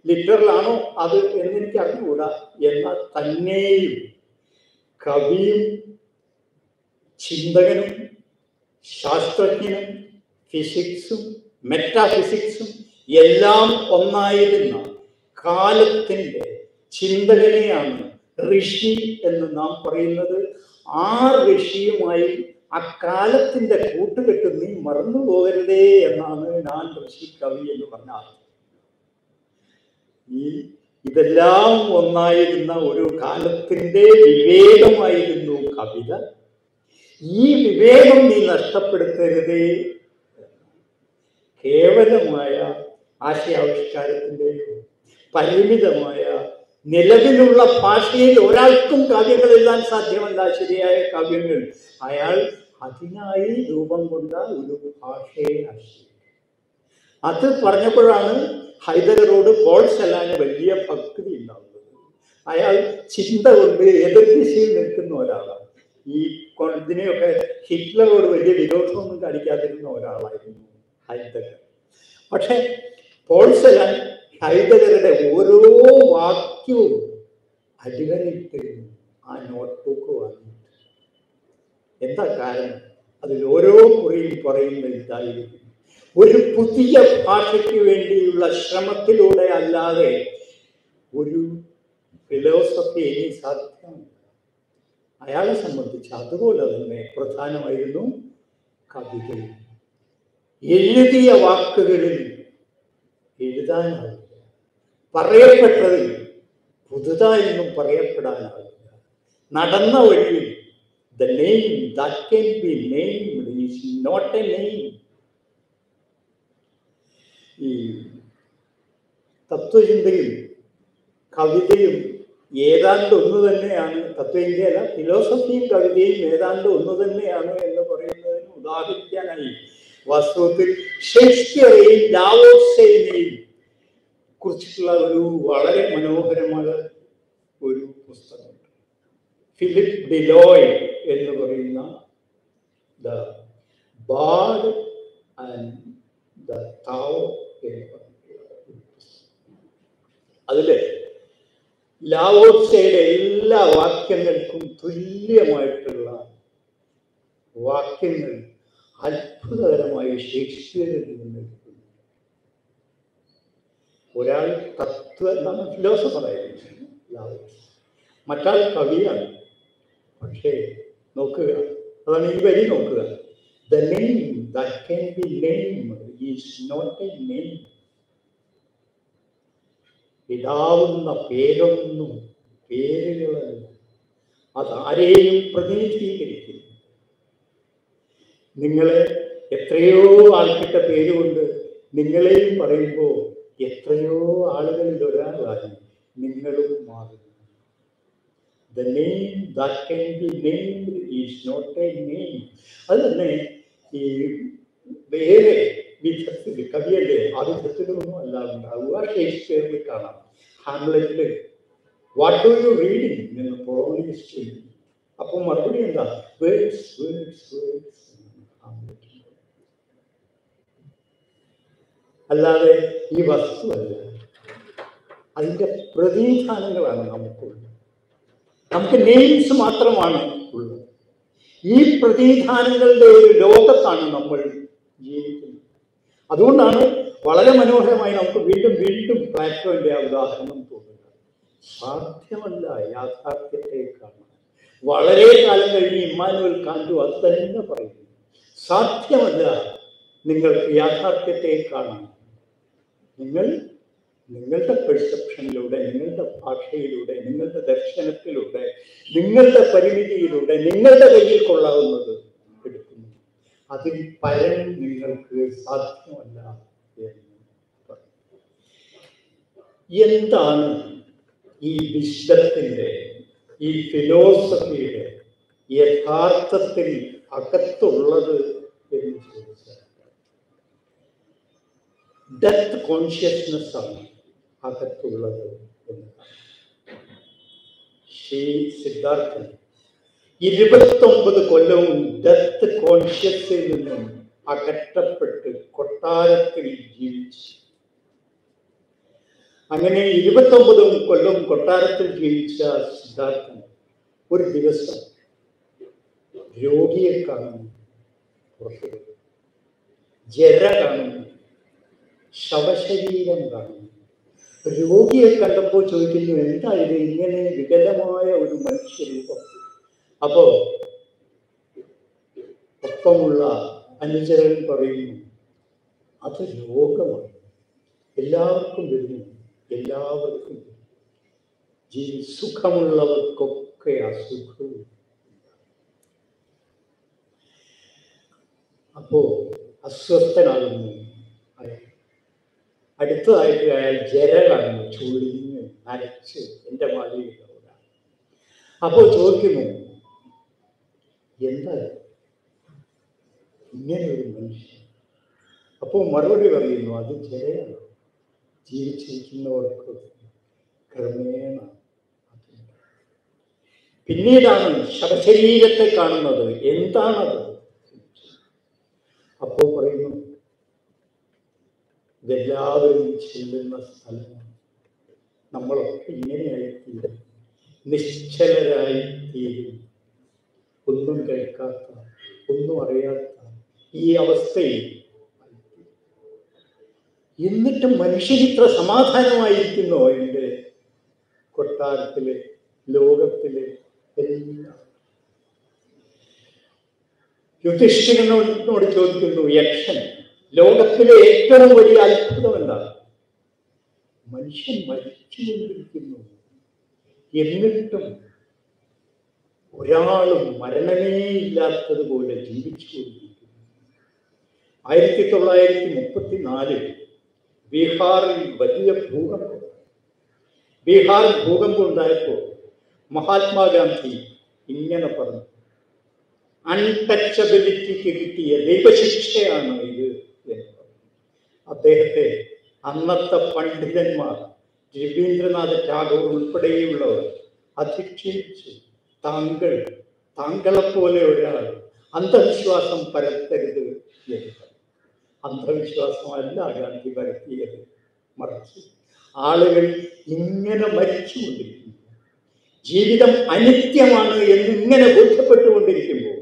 ലിറ്ററലാണോ അത് എന്നെനിക്ക് അറിഞ്ഞുകൂടാ എന്നാൽ തന്നെയും കവിയും ചിന്തകനും ശാസ്ത്രജ്ഞനും ഫിസിക്സും മെറ്റാഫിസിക്സും എല്ലാം ഒന്നായിരുന്ന കാലത്തിന്റെ ചിന്തകനെയാണ് ഋഷി എന്ന് നാം പറയുന്നത്. ആ ഋഷിയുമായി അക്കാലത്തിന്റെ കൂട്ടുകെട്ട് നീ മറന്നു പോകരുതേ എന്നാണ് ഞാൻ ഋഷി കവി എന്ന് പറഞ്ഞ അർത്ഥം. ഈ ഇതെല്ലാം ഒന്നായിരുന്ന ഒരു കാലത്തിന്റെ വിവേകമായിരുന്നു കവിത ഈ വിവേകം നീ നഷ്ടപ്പെടുത്തരുതേ കേവലമായ ആശയാവിഷ്കാരത്തിന്റെയോ പരിമിതമായ നിലവിലുള്ള ഭാഷയിൽ ഒരാൾക്കും കാവ്യങ്ങൾ എഴുതാൻ സാധ്യമല്ല ശരിയായ കാവ്യങ്ങൾ. അയാൾ അതിനായി രൂപം കൊണ്ട ഒരു ഭാഷയെ അത് പറഞ്ഞപ്പോഴാണ് ഹൈദരോട് പോൾ ചെല്ലാന് വലിയ ഭക്തി ഉണ്ടാവുന്നത്. അയാൾ ചിന്ത കൊണ്ട് എതിർദിശയിൽ നിൽക്കുന്ന ഒരാളാണ്. ഈ ഇതിനെയൊക്കെ ഹിറ്റ്ലറോട് വലിയ വിരോധമൊന്നും കാണിക്കാതിരുന്ന ഒരാളായിരുന്നു ഹൈദർ. പക്ഷെ പോൾ ഹൈദഗറുടെ ഓരോ വാക്യവും അടിവരയിട്ടിരുന്നു. ആ നോട്ട്ബുക്ക് വാങ്ങിയിട്ട്. എന്താ കാരണം? അതിൽ ഓരോ കുറിയും പറയുന്ന ഇതായിരിക്കും ഒരു പുതിയ ഭാഷയ്ക്ക് വേണ്ടിയുള്ള ശ്രമത്തിലൂടെ അല്ലാതെ ഒരു ഫിലോസഫി ഇനി സാധ്യമല്ല. അയാളെ സംബന്ധിച്ച് അതുപോലെ തന്നെ പ്രധാനമായിരുന്നു കവിത എഴുതിയ വാക്കുകളിൽ എഴുതാനാവില്ല പറയപ്പെട്ടതിൽ പുതുതായൊന്നും പറയപ്പെടാനാവില്ല. നടന്ന വഴിയിൽ the name that be is not a name. ഈ തത്വചിന്തയും കവിതയും ഏതാണ്ട് ഒന്ന് തന്നെയാണ്. തത്വചിന്തയല്ല ഫിലോസഫിയും കവിതയും ഏതാണ്ട് ഒന്ന് തന്നെയാണ് എന്ന് പറയുന്നതിന് ഉദാഹരിക്കാനായി വാസ്തവത്തിൽ ഷേക്സ്പിയറെയും ലാവോസേനെയും കുറിച്ചിട്ടുള്ള ഒരു വളരെ മനോഹരമായ ഒരു പുസ്തകമുണ്ട് ഫിലിപ്പ് ഡിലോയ് എന്ന് പറയുന്ന ദ ബാഡ് ആൻഡ് ദ എന്ന് അതിൽ ലാവോസയുടെ എല്ലാ വാക്യങ്ങൾക്കും തുല്യമായിട്ടുള്ള വാക്യങ്ങൾ അത്ഭുതകരമായി ഷേക്സ്പിയറിൽ നിന്ന് ഒരാൾ തത്വ ഫിലോസഫറായിരുന്നു മറ്റാൾ കവിയാണ്. പക്ഷേ നോക്കുക. അതാണ് ഈ വരി നോക്കുക. The name that be name is not a name ഇടാവുന്ന പേരൊന്നും പേരുകളല്ല. ആരെയും പ്രതിനിധീകരിക്കുന്നു നിങ്ങളെ എത്രയോ ആൾക്കിട്ട പേരുകൊണ്ട് നിങ്ങളെയും പറയുമ്പോൾ എത്രയോ ആളുകളിൽ ഒരാളായി. നിങ്ങളും മാറുന്നു. The name that can be named is not a name അത് തന്നെ ഈ വേറെ വിധത്തിൽ കവിയല്ലേ ആ വിധത്തിലൊന്നും അല്ല ഉണ്ടാവുക. ഷേക്സ്പിയറിൽ കാണാം. ഹാംലെറ്റിൽ വാട്ട് ഡു യു റീഡിങ് എന്ന് പ്രോബ്ലീസ് ചെയ്യും അപ്പോൾ മറുപടി എന്താ? വേർഡ്സ് വേർഡ്സ് വേർഡ്സ് അല്ലാതെ ഈ വസ്തുവല്ല. അതിന്റെ പ്രതിഫാനങ്ങളാണ് നമുക്കുള്ളത്. നമുക്ക് നെയിംസ് മാത്രമാണ് ഉള്ളത്. ഈ പ്രതിധാനങ്ങളുടെ ഒരു ലോകത്താണ് നമ്മൾ ജീവിക്കുന്നത്. അതുകൊണ്ടാണ് വളരെ മനോഹരമായി നമുക്ക് വീണ്ടും വീണ്ടും പ്ലാറ്റോന്റെ ഉദാഹരണം തോന്നുന്നത്. സാധ്യമല്ല യാഥാർത്ഥ്യത്തെ കാണാൻ വളരെ കാലം കഴിഞ്ഞ് ഇമ്മാനുവൽ കാന്തു അത് തന്നെ പറയുന്നു. സാധ്യമല്ല നിങ്ങൾക്ക് യാഥാർത്ഥ്യത്തെ കാണാൻ നിങ്ങൾ നിങ്ങളുടെ പെർസെപ്ഷനിലൂടെ നിങ്ങളുടെ ഭാഷയിലൂടെ നിങ്ങളുടെ ദർശനത്തിലൂടെ നിങ്ങളുടെ പരിമിതിയിലൂടെ നിങ്ങളുടെ കയ്യിൽ കൊള്ളാവുന്നത് എടുക്കുന്നു അതിൽ പരം നിങ്ങൾക്ക് സാധ്യമല്ല. എന്താണ് ഈ വിശ്വത്തിന്റെ ഈ ഫിലോസഫിയുടെ യഥാർത്ഥത്തിൽ അകത്തുള്ളത് എന്ന് ചോദിച്ചാൽ ഡെത്ത് കോൺഷ്യസ്നെസ് ആണ് അകത്തുള്ളത് ശ്രീ സിദ്ധാർത്ഥൻ ഇരുപത്തൊമ്പത് കൊല്ലവും ഡെത്ത് കോൺഷ്യസിൽ നിന്നും അകറ്റപ്പെട്ട് കൊട്ടാരത്തിൽ ജീവിച്ചു. അങ്ങനെ ഇരുപത്തൊമ്പതും കൊല്ലം കൊട്ടാരത്തിൽ ജീവിച്ച സിദ്ധാർത്ഥൻ ഒരു ദിവസം രോഗിയെ കാണുന്നു ജര കാണുന്നു. ശവശരീരം കാണുന്നു. രോഗിയെ കണ്ടപ്പോൾ ചോദിക്കുന്നു എന്താ ഇത്? ഇങ്ങനെ വികലമായ ഒരു മനുഷ്യരൂപം. അപ്പോ ഒപ്പമുള്ള അനുചരൻ പറയുന്നു അത് രോഗമാണ്. എല്ലാവർക്കും വരുന്നു. എല്ലാവർക്കും. ജീവി സുഖമുള്ളവർക്കൊക്കെ അസുഖവും അപ്പോ അസ്വസ്ഥനാകുന്നു. അടുത്തതായിട്ട് അയാൾ ജര കാണുന്നു ചുളിഞ്ഞ് നരച്ച് എന്റെ മാളികയിലാണ് അപ്പോൾ ചോദിക്കുന്നു എന്താ? ഇങ്ങനെ ഒരു മനുഷ്യൻ. അപ്പോൾ മറുപടി പറയുന്നു അത് ജരയാണ് ജീവിച്ചിരിക്കുന്നവർക്ക് ക്രമേണ പിന്നീടാണ് ശവശരീരത്തെ കാണുന്നത്. എന്താണത് അപ്പോ പറയുന്നു ഇതെല്ലാവരും ചെല്ലുന്ന സ്ഥലമാണ് നമ്മളൊക്കെ ഇങ്ങനെയായിത്തീരും. നിശ്ചലരായി തീരും ഒന്നും കേൾക്കാത്ത ഒന്നും അറിയാത്ത ഈ അവസ്ഥയിൽ എന്നിട്ടും മനുഷ്യൻ ഇത്ര സമാധാനമായിരിക്കുന്നോ എന്റെ കൊട്ടാരത്തിലെ ലോകത്തിലെ? എല്ലാം. യുധിഷ്ഠിരനോട് ചോദിക്കുന്നു യക്ഷൻ ലോകത്തിലെ ഏറ്റവും വലിയ അത്ഭുതം എന്താണ്? മനുഷ്യൻ മരിച്ചുകൊണ്ടിരിക്കുന്നു എന്നിട്ടും ഒരാളും മരണമേ ഇല്ലാത്തതുപോലെ ജീവിച്ചുകൊണ്ടിരിക്കുന്നു ആയിരത്തി തൊള്ളായിരത്തി മുപ്പത്തിനാലിൽ ബീഹാറിൽ വലിയ ഭൂകമ്പം. ബീഹാർ ഭൂകമ്പം ഉണ്ടായപ്പോൾ മഹാത്മാഗാന്ധി ഇങ്ങനെ പറഞ്ഞു അൺടച്ചബിലിറ്റിക്ക് കിട്ടിയ ദൈവശിക്ഷയാണ് ഇത്. അദ്ദേഹത്തെ അന്നത്തെ പണ്ഡിതന്മാർ രവീന്ദ്രനാഥ ടാഗോർ ഉൾപ്പെടെയുള്ളവർ അധിക്ഷേപിച്ചു താങ്കൾ താങ്കളെപ്പോലെ ഒരാൾ അന്ധവിശ്വാസം പരത്തരുത് അന്ധവിശ്വാസമല്ല ഗാന്ധി പരത്തിയത്. മറിച്ച് ആളുകൾ ഇങ്ങനെ മരിച്ചുകൊണ്ടിരിക്കുന്നു. ജീവിതം അനിത്യമാണ് എന്ന് ഇങ്ങനെ ബോധ്യപ്പെട്ടുകൊണ്ടിരിക്കുമ്പോൾ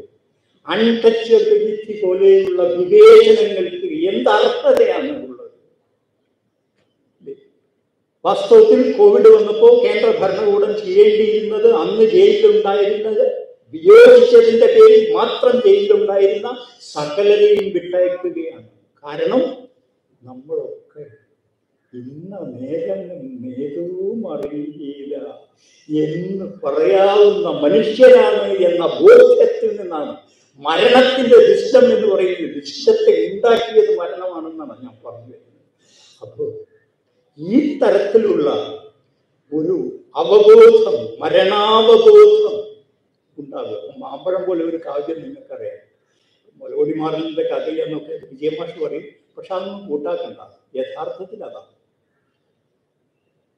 അൺടച്ചബിലിറ്റി പോലെയുള്ള വിവേചനങ്ങൾക്ക് എന്തർഹതയാണ് ഉള്ളത് വാസ്തവത്തിൽ കോവിഡ് വന്നപ്പോൾ കേന്ദ്ര ഭരണകൂടം ചെയ്യേണ്ടിയിരുന്നത് അന്ന് ജയിലിലുണ്ടായിരുന്നത് വിയോജിച്ചതിന്റെ പേരിൽ മാത്രം ജയിലിലുണ്ടായിരുന്ന സകലരെയും വിട്ടയക്കുകയാണ്. കാരണം നമ്മളൊക്കെ ഇന്ന നേരം നേതവും അറിയില്ല എന്ന് പറയാവുന്ന മനുഷ്യരാണ് എന്ന ബോധ്യത്തിൽ നിന്നാണ് മരണത്തിന്റെ ദുഷ്ടം എന്ന് പറയുന്നത്. ദുഷ്ടത്തെ ഉണ്ടാക്കിയത് മരണമാണെന്നാണ് ഞാൻ പറഞ്ഞത്. അപ്പോൾ ഈ തരത്തിലുള്ള ഒരു അവബോധം മരണാവബോധം ഉണ്ടാകുക മാമ്പഴം പോലെ ഒരു കാവ്യം നിങ്ങൾക്കറിയാം. മൊലോടിമാറിന്റെ കഥയെന്നൊക്കെ വിജയമാഷ് പറയും. പക്ഷെ അതൊന്നും കൂട്ടാക്കണ്ട. യഥാർത്ഥത്തിൽ അതാണ്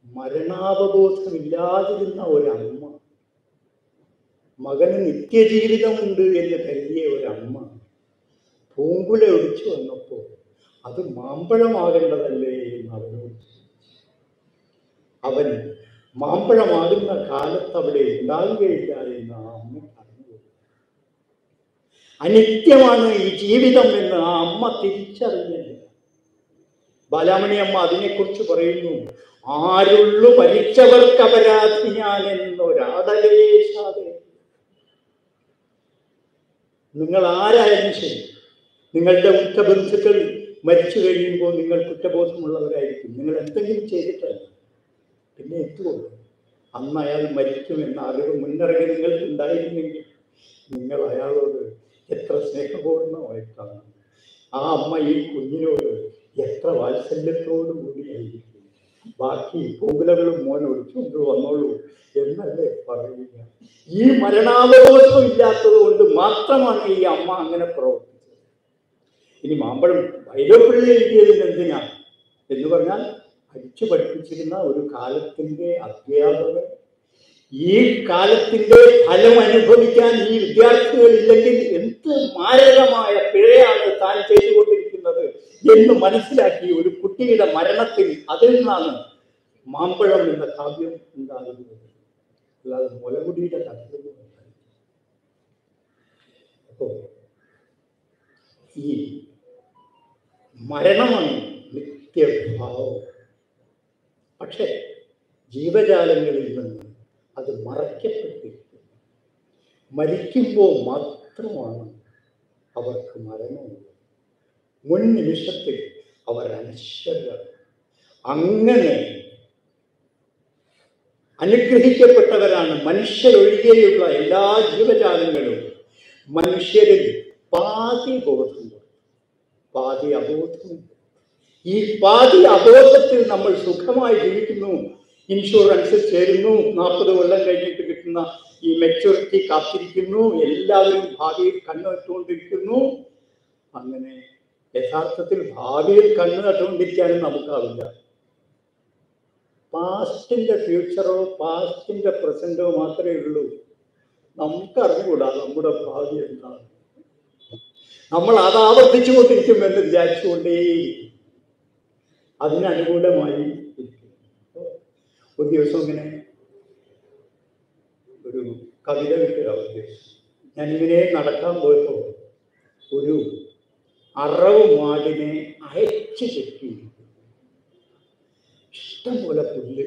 മരണാവബോധമില്ലാതിരുന്ന ഒരമ്മ മകന് നിത്യജീവിതമുണ്ട് എന്ന് കരുതിയ ഒരമ്മ പൂങ്കുല ഒടിച്ചു വന്നപ്പോൾ അത് മാമ്പഴമാകേണ്ടതല്ലേ അവൻ മാമ്പഴമാകുന്ന കാലത്ത് അവിടെ ഉണ്ടാകുകയില്ല എന്ന് ആ അമ്മ പറഞ്ഞു അനിത്യമാണ് ഈ ജീവിതം എന്ന് ആ അമ്മ തിരിച്ചറിഞ്ഞില്ല. ബാലാമണി അമ്മ അതിനെക്കുറിച്ച് പറയുന്നു ആരുള്ളു മരിച്ചവർക്ക് അപരാധി ഞാൻ നിങ്ങൾ ആരായാലും ശരി നിങ്ങളുടെ ഉറ്റബന്ധുക്കൾ മരിച്ചു കഴിയുമ്പോൾ നിങ്ങൾ കുറ്റബോധമുള്ളവരായിരിക്കും. നിങ്ങൾ എന്തെങ്കിലും ചെയ്തിട്ടല്ല. പിന്നെ എത്തുള്ളൂ. അന്ന് അയാൾ മരിക്കും എന്ന അറിവ് മുന്നറിവ് നിങ്ങൾക്ക് ഉണ്ടായിരുന്നെങ്കിൽ നിങ്ങൾ അയാളോട് എത്ര സ്നേഹപൂർണമായിട്ടാണ് ആ അമ്മ ഈ കുഞ്ഞിനോട് എത്ര വാത്സല്യത്തോടു കൂടിയായിരിക്കും ബാക്കി പൂങ്കുലകളും മോൻ ഒഴിച്ചുകൊണ്ട് വന്നോളൂ എന്നല്ലേ പറയുക. ഈ മരണാവബോധം ഇല്ലാത്തത് കൊണ്ട് മാത്രമാണ് ഈ അമ്മ അങ്ങനെ പ്രവർത്തിച്ചത്. ഇനി മാമ്പഴം വൈരപ്പിള്ളി എഴുതിയതിന് എന്തിനാ? എന്ന് പറഞ്ഞാൽ അടിച്ചു പഠിപ്പിച്ചിരുന്ന ഒരു കാലത്തിന്റെ അധ്യാപകൻ ഈ കാലത്തിന്റെ ഫലം അനുഭവിക്കാൻ ഈ വിദ്യാർത്ഥികൾ ഇല്ലെങ്കിൽ എന്ത് മാരകമായ പിഴയാണ് താൻ ചെയ്തുകൊണ്ടിരിക്കുന്നത് എന്ന് മനസ്സിലാക്കി ഒരു കുട്ടിയുടെ മരണത്തിൽ അതിൽ നിന്നാണ് മാമ്പഴം എന്ന കാവ്യം ഉണ്ടാകുന്നത്. അല്ലാതെ മുലകുടിയുടെ കഥയൊന്നും അപ്പോ ഈ മരണമാണ് നിത്യഭാവം. പക്ഷേ ജീവജാലങ്ങളിൽ നിന്ന് അത് മറയ്ക്കപ്പെട്ടിരിക്കുന്നു. മരിക്കുമ്പോൾ മാത്രമാണ് അവർക്ക് മരണമുള്ളത്. മുൻ നിമിഷത്തിൽ അവർ അനശ്വരാണ് അങ്ങനെ അനുഗ്രഹിക്കപ്പെട്ടവരാണ് മനുഷ്യരൊഴികെയുള്ള എല്ലാ ജീവജാലങ്ങളും. മനുഷ്യരിൽ പാതി ബോധമുണ്ട് പാതി അബോധമുണ്ട്. ഈ പാതി അബോധത്തിൽ നമ്മൾ സുഖമായി ജീവിക്കുന്നു. ഇൻഷുറൻസ് ചേരുന്നു. നാൽപ്പത് കൊല്ലം കഴിഞ്ഞിട്ട് കിട്ടുന്ന ഈ മെച്ചൂരിറ്റി കാത്തിരിക്കുന്നു. എല്ലാവരും ഭാവിയിൽ കണ്ണുവെട്ടുകൊണ്ടിരിക്കുന്നു അങ്ങനെ യഥാർത്ഥത്തിൽ ഭാവിയിൽ കണ്ണു നട്ടുകൊണ്ടിരിക്കാനും നമുക്കാവില്ല. പാസ്റ്റിന്റെ ഫ്യൂച്ചറോ പാസ്റ്റിന്റെ പ്രസന്റോ മാത്രമേ ഉള്ളൂ. നമുക്ക് അറിഞ്ഞുകൂടാ നമ്മുടെ ഭാവി എന്താണ്. നമ്മൾ അത് ആവർത്തിച്ചു കൊണ്ടിരിക്കും എന്ന് വിചാരിച്ചുകൊണ്ടേ അതിനനുകൂലമായി. ഒരു ദിവസം ഇങ്ങനെ ഒരു കവിത ഉദ്ദേശിച്ചു ഞാനിങ്ങനെ നടക്കാൻ പോയപ്പോൾ ഒരു അറവ് മാടിനെ അയച്ചു ചെത്തി ഇഷ്ടംപോലെ പുല്ല്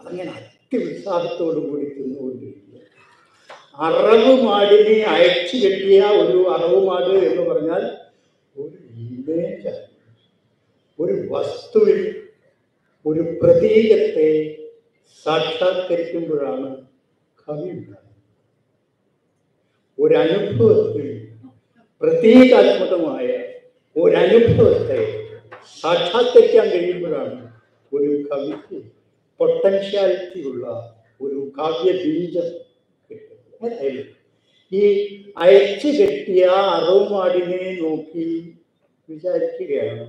അതങ്ങനെ അത്യുത്സാഹത്തോടു കൂടി തിന്നുകൊണ്ടിരിക്കുക അറവ് മാടിനെ അയച്ചു കെട്ടിയ ഒരു അറവ് മാട് എന്ന് പറഞ്ഞാൽ ഒരു ഇമേജ് ഒരു വസ്തുവിൽ ഒരു പ്രതീകത്തെ സാക്ഷാത്കരിക്കുമ്പോഴാണ് കവി ഉണ്ടാകുന്നത്. ഒരനുഭവത്തിൽ പ്രതീകാത്മകമായ ഒരനുഭവത്തെ സാക്ഷാത്കരിക്കാൻ കഴിയുമ്പോഴാണ് ഒരു കവിക്ക് പൊട്ടൻഷ്യാലിറ്റി ഉള്ള ഒരു കാവ്യ ബീജം കിട്ടുന്നത് ഈ അയച്ചു കെട്ടിയ അറവുമാടിനെ നോക്കി വിചാരിക്കുകയാണ്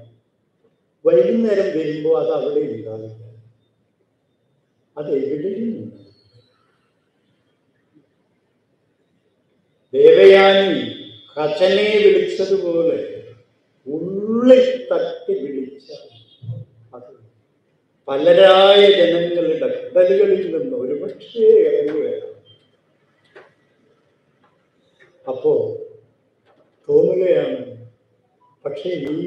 വൈകുന്നേരം വരുമ്പോൾ അത് അവിടെ ഉണ്ടാവില്ല അത് എവിടെയും. ദേവയാനി കച്ചനെ വിളിച്ചതുപോലെ ഉള്ളിൽ തട്ടി വിളിച്ച അത് പലരായ ജനങ്ങളുടെ കടലുകളിൽ നിന്ന് ഒരുപക്ഷേ ഇറങ്ങി വരാം അപ്പോ തോന്നുകയാണ് പക്ഷേ ഈ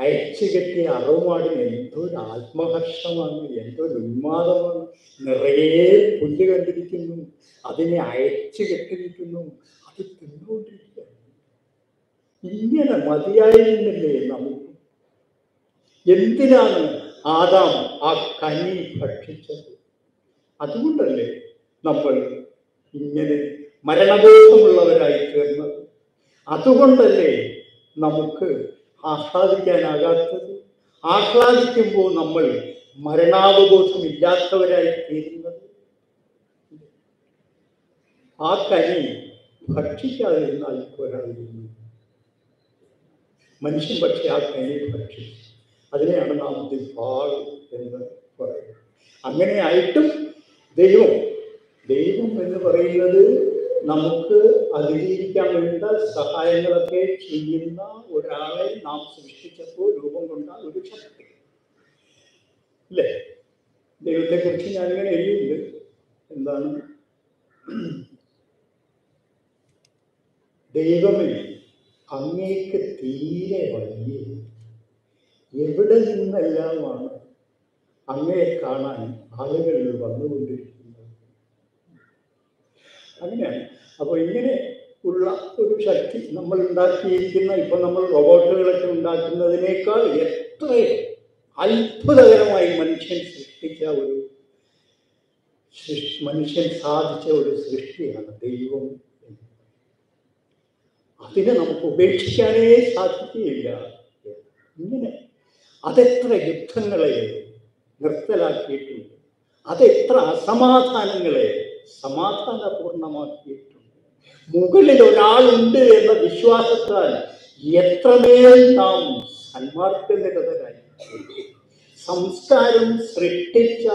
അയച്ചു കെട്ടിയ അറവുമാടിന് എന്തൊരു ആത്മഹർഷമാണ് എന്തൊരു ഉന്മാദമാണ്. നിറയെ പുല്ല് കണ്ടിരിക്കുന്നു അതിനെ അയച്ചു കെട്ടിരിക്കുന്നു അത് തിന്നുകൊണ്ടിരിക്കുന്നു. ഇങ്ങനെ മതിയായിരുന്നില്ലേ നമുക്ക്? എന്തിനാണ് ആദാം ആ കനി ഭക്ഷിച്ചത്? അതുകൊണ്ടല്ലേ നമ്മൾ ഇങ്ങനെ മരണബോധമുള്ളവരായി തീർന്നത്. അതുകൊണ്ടല്ലേ നമുക്ക് ആഹ്ലാദിക്കാനാകാത്തത്. ആഹ്ലാദിക്കുമ്പോൾ നമ്മൾ മരണാവബോധം ഇല്ലാത്തവരായി തീരുന്നത്. ആ കനി ഭക്ഷിക്കാതിരുന്നാൽ പോരാതിരുന്നു മനുഷ്യൻ പക്ഷെ ആ കനി ഭക്ഷിച്ചു അതിനെയാണ് നാം ദിവാൾ എന്ന് പറയുന്നത്. അങ്ങനെയായിട്ടും ദൈവം ദൈവം എന്ന് പറയുന്നത് നമുക്ക് അതിജീവിക്കാൻ വേണ്ട സഹായങ്ങളൊക്കെ ചെയ്യുന്ന ഒരാളെ നാം സൃഷ്ടിച്ചപ്പോൾ രൂപം കൊണ്ട ഒരു ശക്തി. അല്ലേ ദൈവത്തെ കുറിച്ച് ഞാനിങ്ങനെ എഴുതിയിട്ടുണ്ട്. എന്താണ്? ദൈവമേ അങ്ങേക്ക് തീരെ വയ്യ എവിടെ നിന്നെല്ലാമാണ് അങ്ങയെ കാണാൻ ആളുകളിൽ വന്നുകൊണ്ടിരിക്കുന്നത്? അങ്ങനെയാണ്. അപ്പോൾ ഇങ്ങനെ ഉള്ള ഒരു ശക്തി നമ്മൾ ഉണ്ടാക്കിയിരിക്കുന്ന ഇപ്പം നമ്മൾ റോബോട്ടുകളൊക്കെ ഉണ്ടാക്കുന്നതിനേക്കാൾ എത്ര അത്ഭുതകരമായി മനുഷ്യൻ സൃഷ്ടിച്ച ഒരു മനുഷ്യൻ സാധിച്ച ഒരു സൃഷ്ടിയാണ് ദൈവം. അതിനെ നമുക്ക് ഉപേക്ഷിക്കാനേ സാധിക്കുകയില്ല. ഇങ്ങനെ അതെത്ര യുദ്ധങ്ങളെ നിർത്തലാക്കിയിട്ടുണ്ട്. അതെത്ര അസമാധാനങ്ങളെ സമാധാനപൂർണമാക്കിയിട്ടുണ്ട് മുകളിൽ ഒരാളുണ്ട് എന്ന വിശ്വാസത്താൽ എത്രമേൽ നാം സന്മാർഗനിരതരായി സംസ്കാരം സൃഷ്ടിച്ച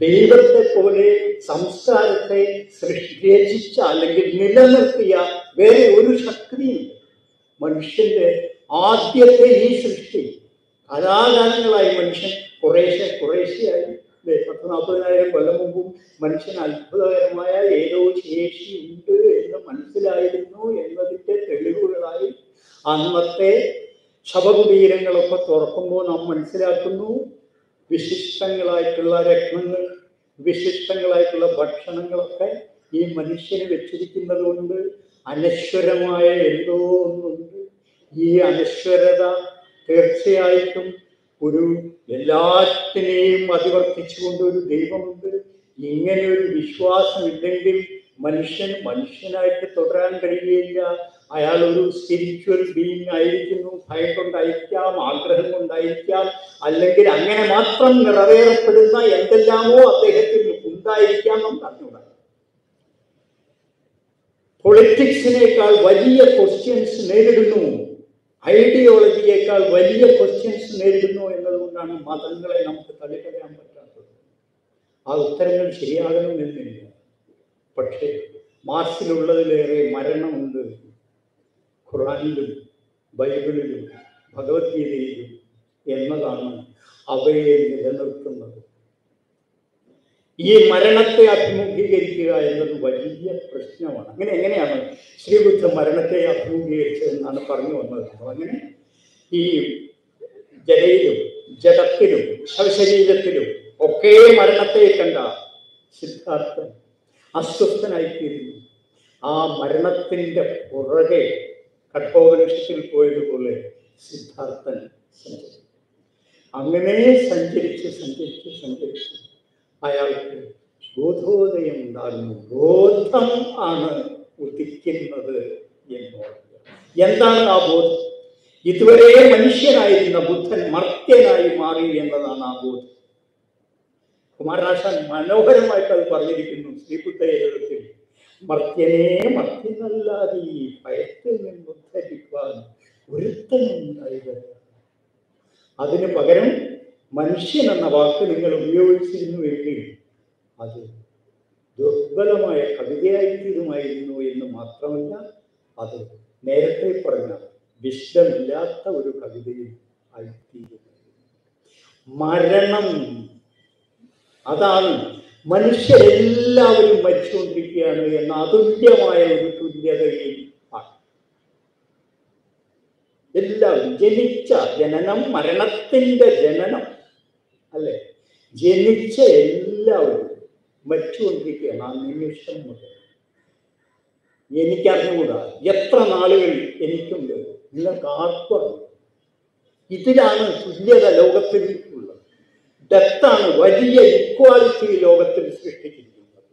ദൈവത്തെ പോലെ സംസ്കാരത്തെ സൃഷ്ടിച്ച അല്ലെങ്കിൽ നിലനിർത്തിയ വേറെ ഒരു ശക്തിയും മനുഷ്യന്റെ ആദ്യത്തെ ഈ സൃഷ്ടി കലാകാലങ്ങളായി മനുഷ്യൻ കുറേശ്ശെ കുറേശ്ശെയായി പത്ത് നാൽപ്പതിനായിരം കൊല്ലം മുമ്പും മനുഷ്യൻ അത്ഭുതകരമായ ഏതോ ശേഷി ഉണ്ട് എന്ന് മനസ്സിലായിരുന്നു എന്നതിന്റെ തെളിവുകളായി അന്നത്തെ ശവകുടീരങ്ങളൊക്കെ തുറക്കുമ്പോൾ നാം മനസ്സിലാക്കുന്നു വിശിഷ്ടങ്ങളായിട്ടുള്ള രത്നങ്ങൾ വിശിഷ്ടങ്ങളായിട്ടുള്ള ഭക്ഷണങ്ങളൊക്കെ ഈ മനുഷ്യന് വെച്ചിരിക്കുന്നത് കൊണ്ട് അനശ്വരമായ എന്തോ ഒന്നുണ്ട്. ഈ അനശ്വരത തീർച്ചയായിട്ടും ഒരു എല്ലാറ്റിനെയും അതിവർത്തിച്ചുകൊണ്ട് ഒരു ദൈവമുണ്ട്. ഇങ്ങനെ ഒരു വിശ്വാസം ഇല്ലെങ്കിൽ മനുഷ്യൻ മനുഷ്യനായിട്ട് തുടരാൻ കഴിയുകയില്ല. അയാൾ ഒരു സ്പിരിച്വൽ ബീങ് ആയിരിക്കുന്നു. ഭയം കൊണ്ടായിരിക്കാം ആഗ്രഹം കൊണ്ടായിരിക്കാം അല്ലെങ്കിൽ അങ്ങനെ മാത്രം നിറവേറപ്പെടുന്ന എന്തെല്ലാമോ അദ്ദേഹത്തിന് ഉണ്ടായിരിക്കാം നമുക്ക് അറിഞ്ഞുകൂടാ. പൊളിറ്റിക്സിനേക്കാൾ വലിയ ക്വസ്റ്റ്യൻസ് നേരിടുന്നു. ഐഡിയോളജിയേക്കാൾ വലിയ ക്വസ്റ്റ്യൻസ് നേരിടുന്നു എന്നതുകൊണ്ടാണ് മതങ്ങളെ നമുക്ക് തള്ളിക്കളയാൻ പറ്റാത്തത്. ആ ഉത്തരങ്ങൾ ശരിയാകണമെന്നില്ല. പക്ഷേ മാർസിലുള്ളതിലേറെ മരണമുണ്ട്. ഖുറാനിലും ബൈബിളിലും ഭഗവത്ഗീതയിലും എന്നതാണ് അവയെ നിലനിർത്തുന്നത്. ഈ മരണത്തെ അഭിമുഖീകരിക്കുക എന്നത് വലിയ പ്രശ്നമാണ്. അങ്ങനെ എങ്ങനെയാണ് ശ്രീബുദ്ധ മരണത്തെ അഭിമുഖീകരിച്ചതെന്നാണ് പറഞ്ഞു വന്നത്? അങ്ങനെ ഈ ജലയിലും ജലത്തിലും ശവശരീരത്തിലും ഒക്കെ മരണത്തെ കണ്ട സിദ്ധാർത്ഥൻ അസ്വസ്ഥനായിത്തീരുന്നു. ആ മരണത്തിന്റെ പുറകെ കഠോപനിഷത്തിൽ പോയതുപോലെ സിദ്ധാർത്ഥൻ സഞ്ചരിച്ചു. അങ്ങനെ സഞ്ചരിച്ച് സഞ്ചരിച്ച് സഞ്ചരിച്ച്. അയാൾക്ക് ബോധോദയം ഉണ്ടാകുന്നു ബോധം ആണ് ഉദിക്കുന്നത് എന്നോർക്കുക. എന്താണ് ആ ബോധം? ഇതുവരെ മനുഷ്യനായിരുന്ന ബുദ്ധൻ മർത്യനായി മാറി എന്നതാണ് ആ ബോധം. കുമാരനാശാൻ മനോഹരമായിട്ട് അത് പറഞ്ഞിരിക്കുന്നു ശ്രീബുദ്ധ എഴുതത്തിൽ മർത്യനെ മർത്യനല്ലാതെ ഈ ഭയത്തിൽ നിന്ന് ഉദ്ധരിക്കുവാൻ ഒരുത്തനുണ്ടായില്ല അതിന് പകരം മനുഷ്യൻ എന്ന വാക്ക് നിങ്ങൾ ഉപയോഗിച്ചിരുന്നുവെങ്കിൽ അത് ദുർബലമായ കവിതയായിത്തീരുമായിരുന്നു എന്ന് മാത്രമല്ല അത് നേരത്തെ പറഞ്ഞ വിഷമില്ലാത്ത ഒരു കവിതയും ആയിത്തീരുന്നു മരണം അതാണ് മനുഷ്യരെല്ലാവരും മരിച്ചുകൊണ്ടിരിക്കുകയാണ് എന്ന അതുല്യമായ ഒരു തുല്യതയും ആണ്. എല്ലാവരും ജനിച്ച ജനനം മരണത്തിന്റെ ജനനം. അല്ലെ? ജനിച്ച എല്ലാവരും മരിച്ചുകൊണ്ടിരിക്കുകയാണ് ആ നിമിഷം മുതൽ. എനിക്കറിഞ്ഞുകൂടാ? എത്ര നാളുകൾ എനിക്കുണ്ട്? നിങ്ങൾക്ക് ആർക്കും. ഇതിലാണ് തുല്യത ലോകത്തിൽ ഉള്ളത് ഡെത്താണ് വലിയ ഇക്വാലിറ്റി ലോകത്തിൽ സൃഷ്ടിച്ചിരിക്കുന്നത്.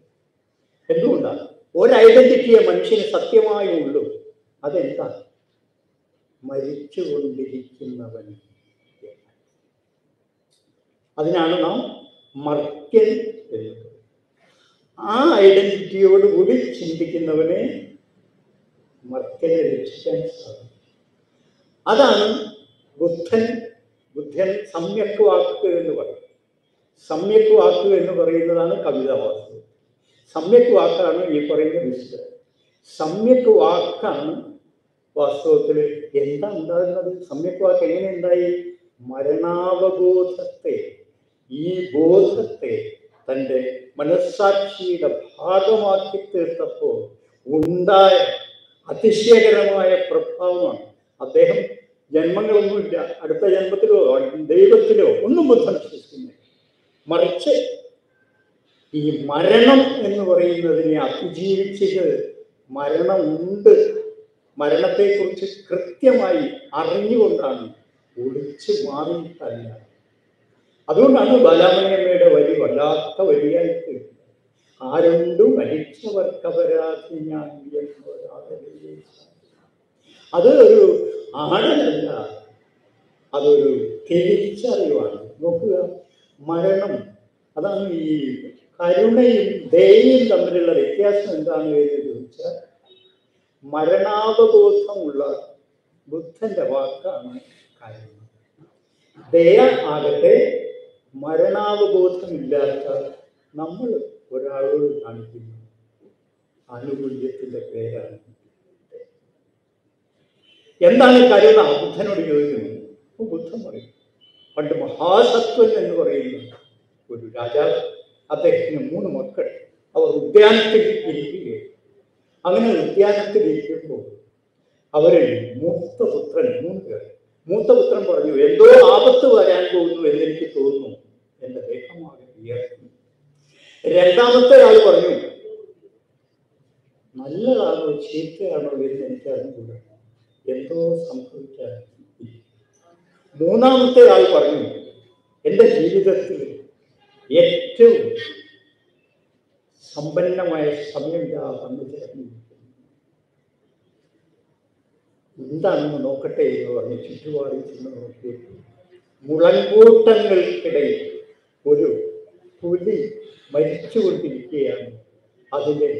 എന്തുകൊണ്ടാണ്? ഒരു ഐഡന്റിറ്റിയെ മനുഷ്യന് സത്യമായി ഉള്ളൂ. അതെന്താണ്? മരിച്ചുകൊണ്ടിരിക്കുന്നവൻ അതിനാണ് നാം മർക്കൻ ആ ഐഡന്റിറ്റിയോടുകൂടി ചിന്തിക്കുന്നവനെ മർക്കനെ രക്ഷിക്കാൻ സാധിക്കും. അതാണ് ബുദ്ധൻ ബുദ്ധൻ സമ്യക് വാക്ക് എന്ന് പറയും സമ്യക് വാക്ക് എന്ന് പറയുന്നതാണ് കവിത വാക്ക് സമ്യക് വാക്കാണ് ഈ പറയുന്ന വിശുദ്ധ സമ്യക് വാക്കാണ് വാസ്തവത്തിൽ എന്താ ഉണ്ടാകുന്നത്? സമ്യക് വാക്ക് എങ്ങനെ ഉണ്ടായി? മരണാവബോധത്തെ ഈ ബോധത്തെ തന്റെ മനസ്സാക്ഷിയുടെ ഭാഗമാക്കി തീർത്തപ്പോൾ ഉണ്ടായ അതിശയകരമായ പ്രഭാവമാണ്. അദ്ദേഹം ജന്മങ്ങളൊന്നുമില്ല. അടുത്ത ജന്മത്തിലോ ദൈവത്തിലോ ഒന്നും ബുദ്ധം വിശ്വസിക്കുന്നില്ല മറിച്ച് ഈ മരണം എന്ന് പറയുന്നതിനെ അതിജീവിച്ചത് മരണമുണ്ട്. മരണത്തെക്കുറിച്ച് കൃത്യമായി അറിഞ്ഞുകൊണ്ടാണ്. ഒളിച്ചു മാറിയിട്ടല്ല അതുകൊണ്ടാണ് ബാലാമണിയമ്മയുടെ വരി വല്ലാത്ത വരിയായി തീർന്നത് ആരുണ്ടും ഞാൻ അത് ഒരു ആടലല്ല അതൊരു തിരിച്ചറിവാണ്. നോക്കുക. മരണം. അതാണ് ഈ കരുണയും ദയയും തമ്മിലുള്ള വ്യത്യാസം എന്താണ് എന്ന് ചോദിച്ചാൽ മരണാവബോധമുള്ള ബുദ്ധന്റെ വാക്കാണ് കരുണ. ദയ ആകട്ടെ മരണാവബോധമില്ലാത്ത നമ്മൾ ഒരാളോട് കാണിക്കുന്ന. ആനുകൂല്യത്തിന്റെ പേരാണ് എന്താണ് കരുണ ബുദ്ധനോട് ചോദിക്കുന്നത് അപ്പോൾ ബുദ്ധൻ പറയും പണ്ട് മഹാസത്വൻ എന്ന് പറയുന്ന ഒരു രാജാവ് അദ്ദേഹത്തിന് മൂന്ന് മക്കൾ. അവർ ഉദ്യാനത്തിൽ ഇരിക്കുകയാണ് അങ്ങനെ ഉദ്യാനത്തിൽ ഇരിക്കുമ്പോൾ അവരിൽ മൂത്ത പുത്രൻ മൂന്ന് പേർ. മൂത്ത പുത്രൻ പറഞ്ഞു എന്തോ ആപത്ത് വരാൻ പോകുന്നു എന്ന് എനിക്ക് തോന്നുന്നു. എന്റെ ദേഹമാകെ രണ്ടാമത്തെ ആൾ പറഞ്ഞു നല്ലതാണോ ചീത്തയാണോ എന്ന് എനിക്ക് എന്തോ സംഭവിക്കാൻ മൂന്നാമത്തെ ആൾ പറഞ്ഞു എന്റെ ജീവിതത്തിൽ ഏറ്റവും സമ്പന്നമായ സമയം ഞാൻ വന്നു ചേർന്നിരിക്കുന്നു. എന്താണെന്ന് നോക്കട്ടെ എന്ന് പറഞ്ഞ് ചുറ്റുപാടിൽ ചെന്ന് നോക്കി മുളങ്കൂട്ടങ്ങൾക്കിടയിൽ ഒരു പുലി മരിച്ചുകൊണ്ടിരിക്കുകയാണ് അതിനെ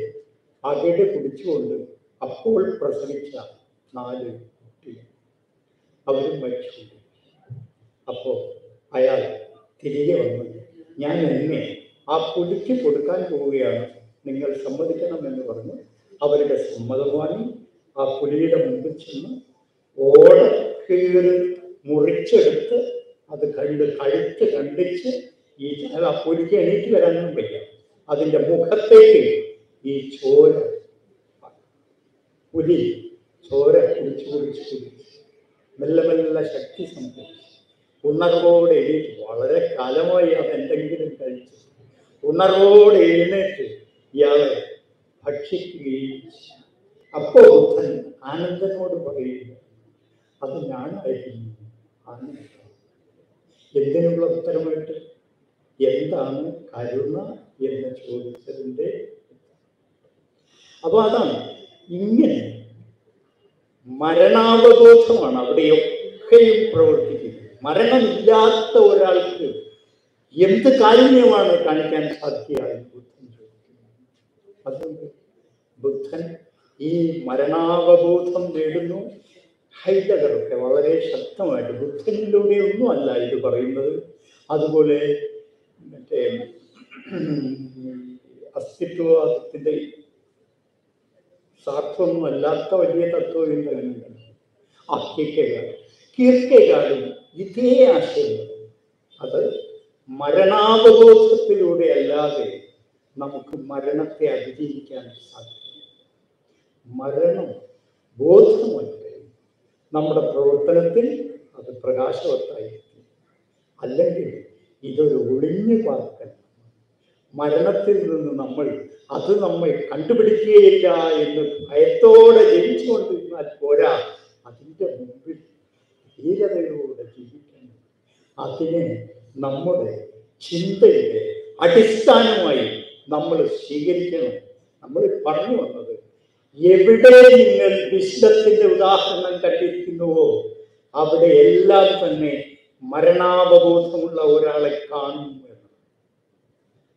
അകട് പിടിച്ചുകൊണ്ട് അപ്പോൾ പ്രസവിച്ച നാല് കുട്ടികൾ അവരും മരിച്ചു അപ്പോൾ അയാൾ തിരികെ വന്നു. ഞാൻ എന്നെ ആ പുലിക്ക് കൊടുക്കാൻ പോവുകയാണ്. നിങ്ങൾ സമ്മതിക്കണമെന്ന് പറഞ്ഞ്. അവരുടെ സമ്മതം വാങ്ങി ആ പുലിയുടെ മുമ്പിൽ ചെന്ന് ഓടക്കീറ് മുറിച്ചെടുത്ത് അത് കണ്ട് കഴുത്ത് കണ്ടിച്ച് ഈ ആ പുലിക്ക് എണീറ്റ് വരാനൊന്നും വയ്യ അതിന്റെ മുഖത്തേക്ക് ഈ ചോര പുലി ചോര കുടിച്ച് കുടിച്ച് കുടിച്ച് മെല്ലെ മെല്ലെ ശക്തി സംഭവിച്ചു. ഉണർവോടെ വളരെ കാലമായി അത് എന്തെങ്കിലും കഴിച്ചു. ഉണർവോടെ എഴുന്നേറ്റ് ഇയാളെ ഭക്ഷിക്കുകയും അപ്പോൾ ബുദ്ധൻ ആനന്ദനോട് പറയുന്നു അത് ഞാനായിരുന്നു ആനന്ദ എന്തിനുള്ള ഉത്തരമായിട്ട്? എന്താണ് കരുണ എന്ന് ചോദിച്ചതിന്റെ അപ്പൊ അതാണ് ഇങ്ങനെ മരണാവബോധമാണ് അവിടെയൊക്കെയും പ്രവർത്തിക്കുന്നത്. മരണമില്ലാത്ത ഒരാൾക്ക് എന്ത് കാരുണ്യമാണ് കാണിക്കാൻ സാധ്യമായി ബുദ്ധൻ അതുകൊണ്ട് ബുദ്ധൻ ഈ മരണാവബോധം നേടുന്നു. ഹൈദകറൊക്കെ വളരെ ശക്തമായിട്ട് ബുദ്ധനിലൂടെ ഒന്നും അല്ല ഇത് പറയുന്നത്. അതുപോലെ മറ്റേ അസ്തിത്വത്തിന്റെ സാർത്ഥമൊന്നുമല്ലാത്ത വലിയ തത്വം എന്തെങ്കിലും ആ കീർക്കേഗാഡ് കീർക്കേഗാഡും ഇതേ ആശയം. അത് മരണാവബോധത്തിലൂടെ അല്ലാതെ നമുക്ക് മരണത്തെ അതിജീവിക്കാൻ സാധിക്കും മരണം ബോധമല്ലേ നമ്മുടെ പ്രവർത്തനത്തിൽ അത് പ്രകാശവത്തായിരിക്കും. അല്ലെങ്കിൽ ഇതൊരു ഒളിഞ്ഞു പാർക്കൽ മരണത്തിൽ നിന്ന് നമ്മൾ അത് നമ്മൾ കണ്ടുപിടിക്കുകയില്ല എന്ന് ഭയത്തോടെ ജനിച്ചുകൊണ്ടിരുന്നാൽ പോരാ. അതിന്റെ മുമ്പിൽ ധീരതയോടെ ജീവിക്കണം. അതിനെ നമ്മുടെ ചിന്തയുടെ അടിസ്ഥാനമായി നമ്മൾ സ്വീകരിക്കണം. നമ്മൾ പറഞ്ഞു വന്നത് എവിടെ നിങ്ങൾ വിശ്വത്തിന്റെ ഉദാഹരണം കണ്ടിരിക്കുന്നുവോ അവിടെ എല്ലാം തന്നെ മരണാവബോധമുള്ള ഒരാളെ കാണും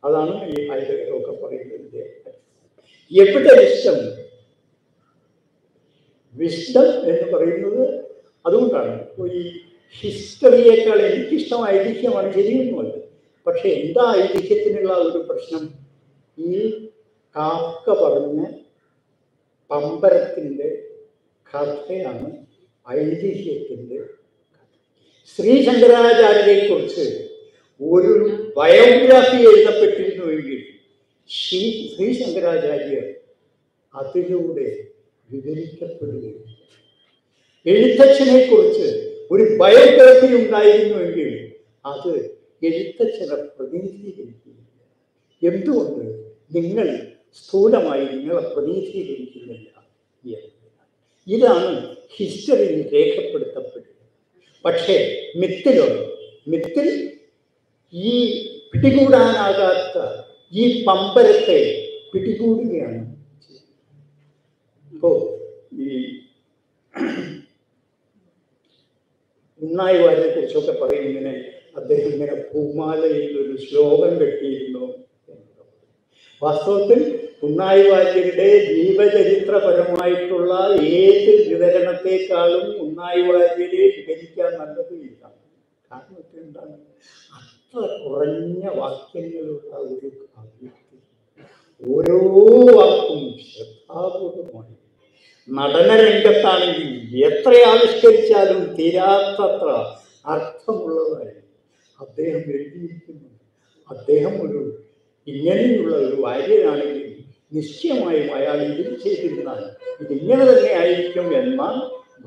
അതാണ് ഈ ഹൈദരൊക്കെ പറയുന്നത് എവിടെ വിശുദ്ധം വിശുദ്ധം എന്ന് പറയുന്നത് അതുകൊണ്ടാണ്. ഈ ഹിസ്റ്ററിയേക്കാൾ എനിക്കിഷ്ടം ഐതിഹ്യമാണ് ശരിയൊന്നുമല്ല പക്ഷെ എന്താ ഐതിഹ്യത്തിനുള്ള ഒരു പ്രശ്നം? ഈ കാക്ക പറഞ്ഞ പമ്പരത്തിന്റെ കഥയാണ് ഐതിഹ്യത്തിന്റെ ശ്രീ ശങ്കരാചാര്യരെ കുറിച്ച് ഒരു ബയോഗ്രാഫി എഴുതപ്പെട്ടിരുന്നുവെങ്കിൽ ശ്രീ ശ്രീ ശങ്കരാചാര്യർ അതിലൂടെ വിവരിക്കപ്പെടുകയും എഴുത്തച്ഛനെ കുറിച്ച് ഒരു ബയോഗ്രഫി ഉണ്ടായിരുന്നുവെങ്കിൽ അത് എഴുത്തച്ഛനെ പ്രതിനിധീകരിക്കുന്നില്ല എന്തുകൊണ്ട് നിങ്ങൾ സ്ഥൂലമായി നിങ്ങളെ പ്രതിനിധീകരിക്കുന്നില്ല? ഇതാണ് ഹിസ്റ്ററിയിൽ രേഖപ്പെടുത്തപ്പെടുന്നത് പക്ഷേ മിത്തിലോ മിത്തിൽ ഈ പിടികൂടാനാകാത്ത ഈ പമ്പരത്തെ പിടികൂടുകയാണ് ഇപ്പോ ഈ ഉണ്ണായി വാരിനെ കുറിച്ചൊക്കെ പറയും ഇങ്ങനെ അദ്ദേഹം ഇങ്ങനെ പൂമാലയിൽ ഒരു ശ്ലോകം കെട്ടിയിരുന്നു. വാസ്തവത്തിൽ ഉണ്ണായി വാര്യരുടെ ജീവചരിത്രപരമായിട്ടുള്ള ഏത് വിവരണത്തെക്കാളും ഉണ്ണായി വാര്യരെ വിവരിക്കാൻ നല്ലത് ഇതാണ്. കാരണം എന്താണ്? അത്ര കുറഞ്ഞ വാക്യങ്ങളുള്ള ഒരു കാവ്യത്തിൽ ഓരോ വാക്കും ശ്രദ്ധാപൂർവമായി നടന രംഗത്താണെങ്കിൽ എത്ര ആവിഷ്കരിച്ചാലും തീരാത്തത്ര അർത്ഥമുള്ളതായി അദ്ദേഹം എഴുതിയിരിക്കുന്നു അദ്ദേഹം ഒരു ഇങ്ങനെയുള്ള ഒരു വാര്യനാണെങ്കിൽ നിശ്ചയമായും അയാൾ ഇതിൽ ചെയ്തിരുന്നാൽ ഇതിങ്ങനെ തന്നെ ആയിരിക്കും എന്ന